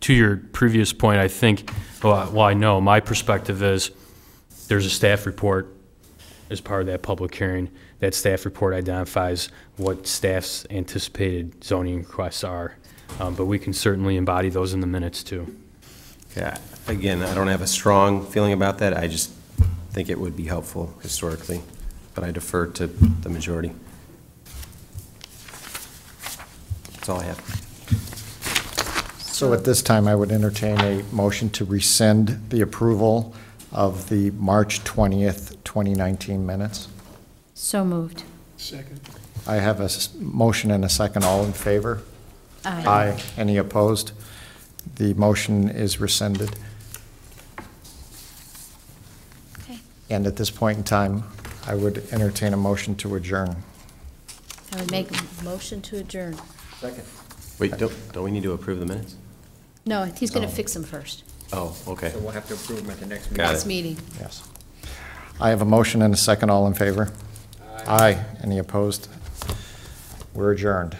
To your previous point, I think, well, well, I know, my perspective is, there's a staff report as part of that public hearing. That staff report identifies what staff's anticipated zoning requests are. Um, But we can certainly embody those in the minutes, too. Yeah, again, I don't have a strong feeling about that. I just think it would be helpful historically, but I defer to the majority. That's all I have. So at this time, I would entertain a motion to rescind the approval of the March 20th, 2019 minutes. So moved. Second. I have a s- motion and a second. All in favor? Aye. Any opposed? The motion is rescinded. Okay. And at this point in time, I would entertain a motion to adjourn. I would make a motion to adjourn. Second. Wait, don't, don't we need to approve the minutes? No, he's going to oh. No. fix them first. Oh, okay. So we'll have to approve them at the next meeting. Got Next meeting. Yes. I have a motion and a second. All in favor? Aye. Any opposed? We're adjourned.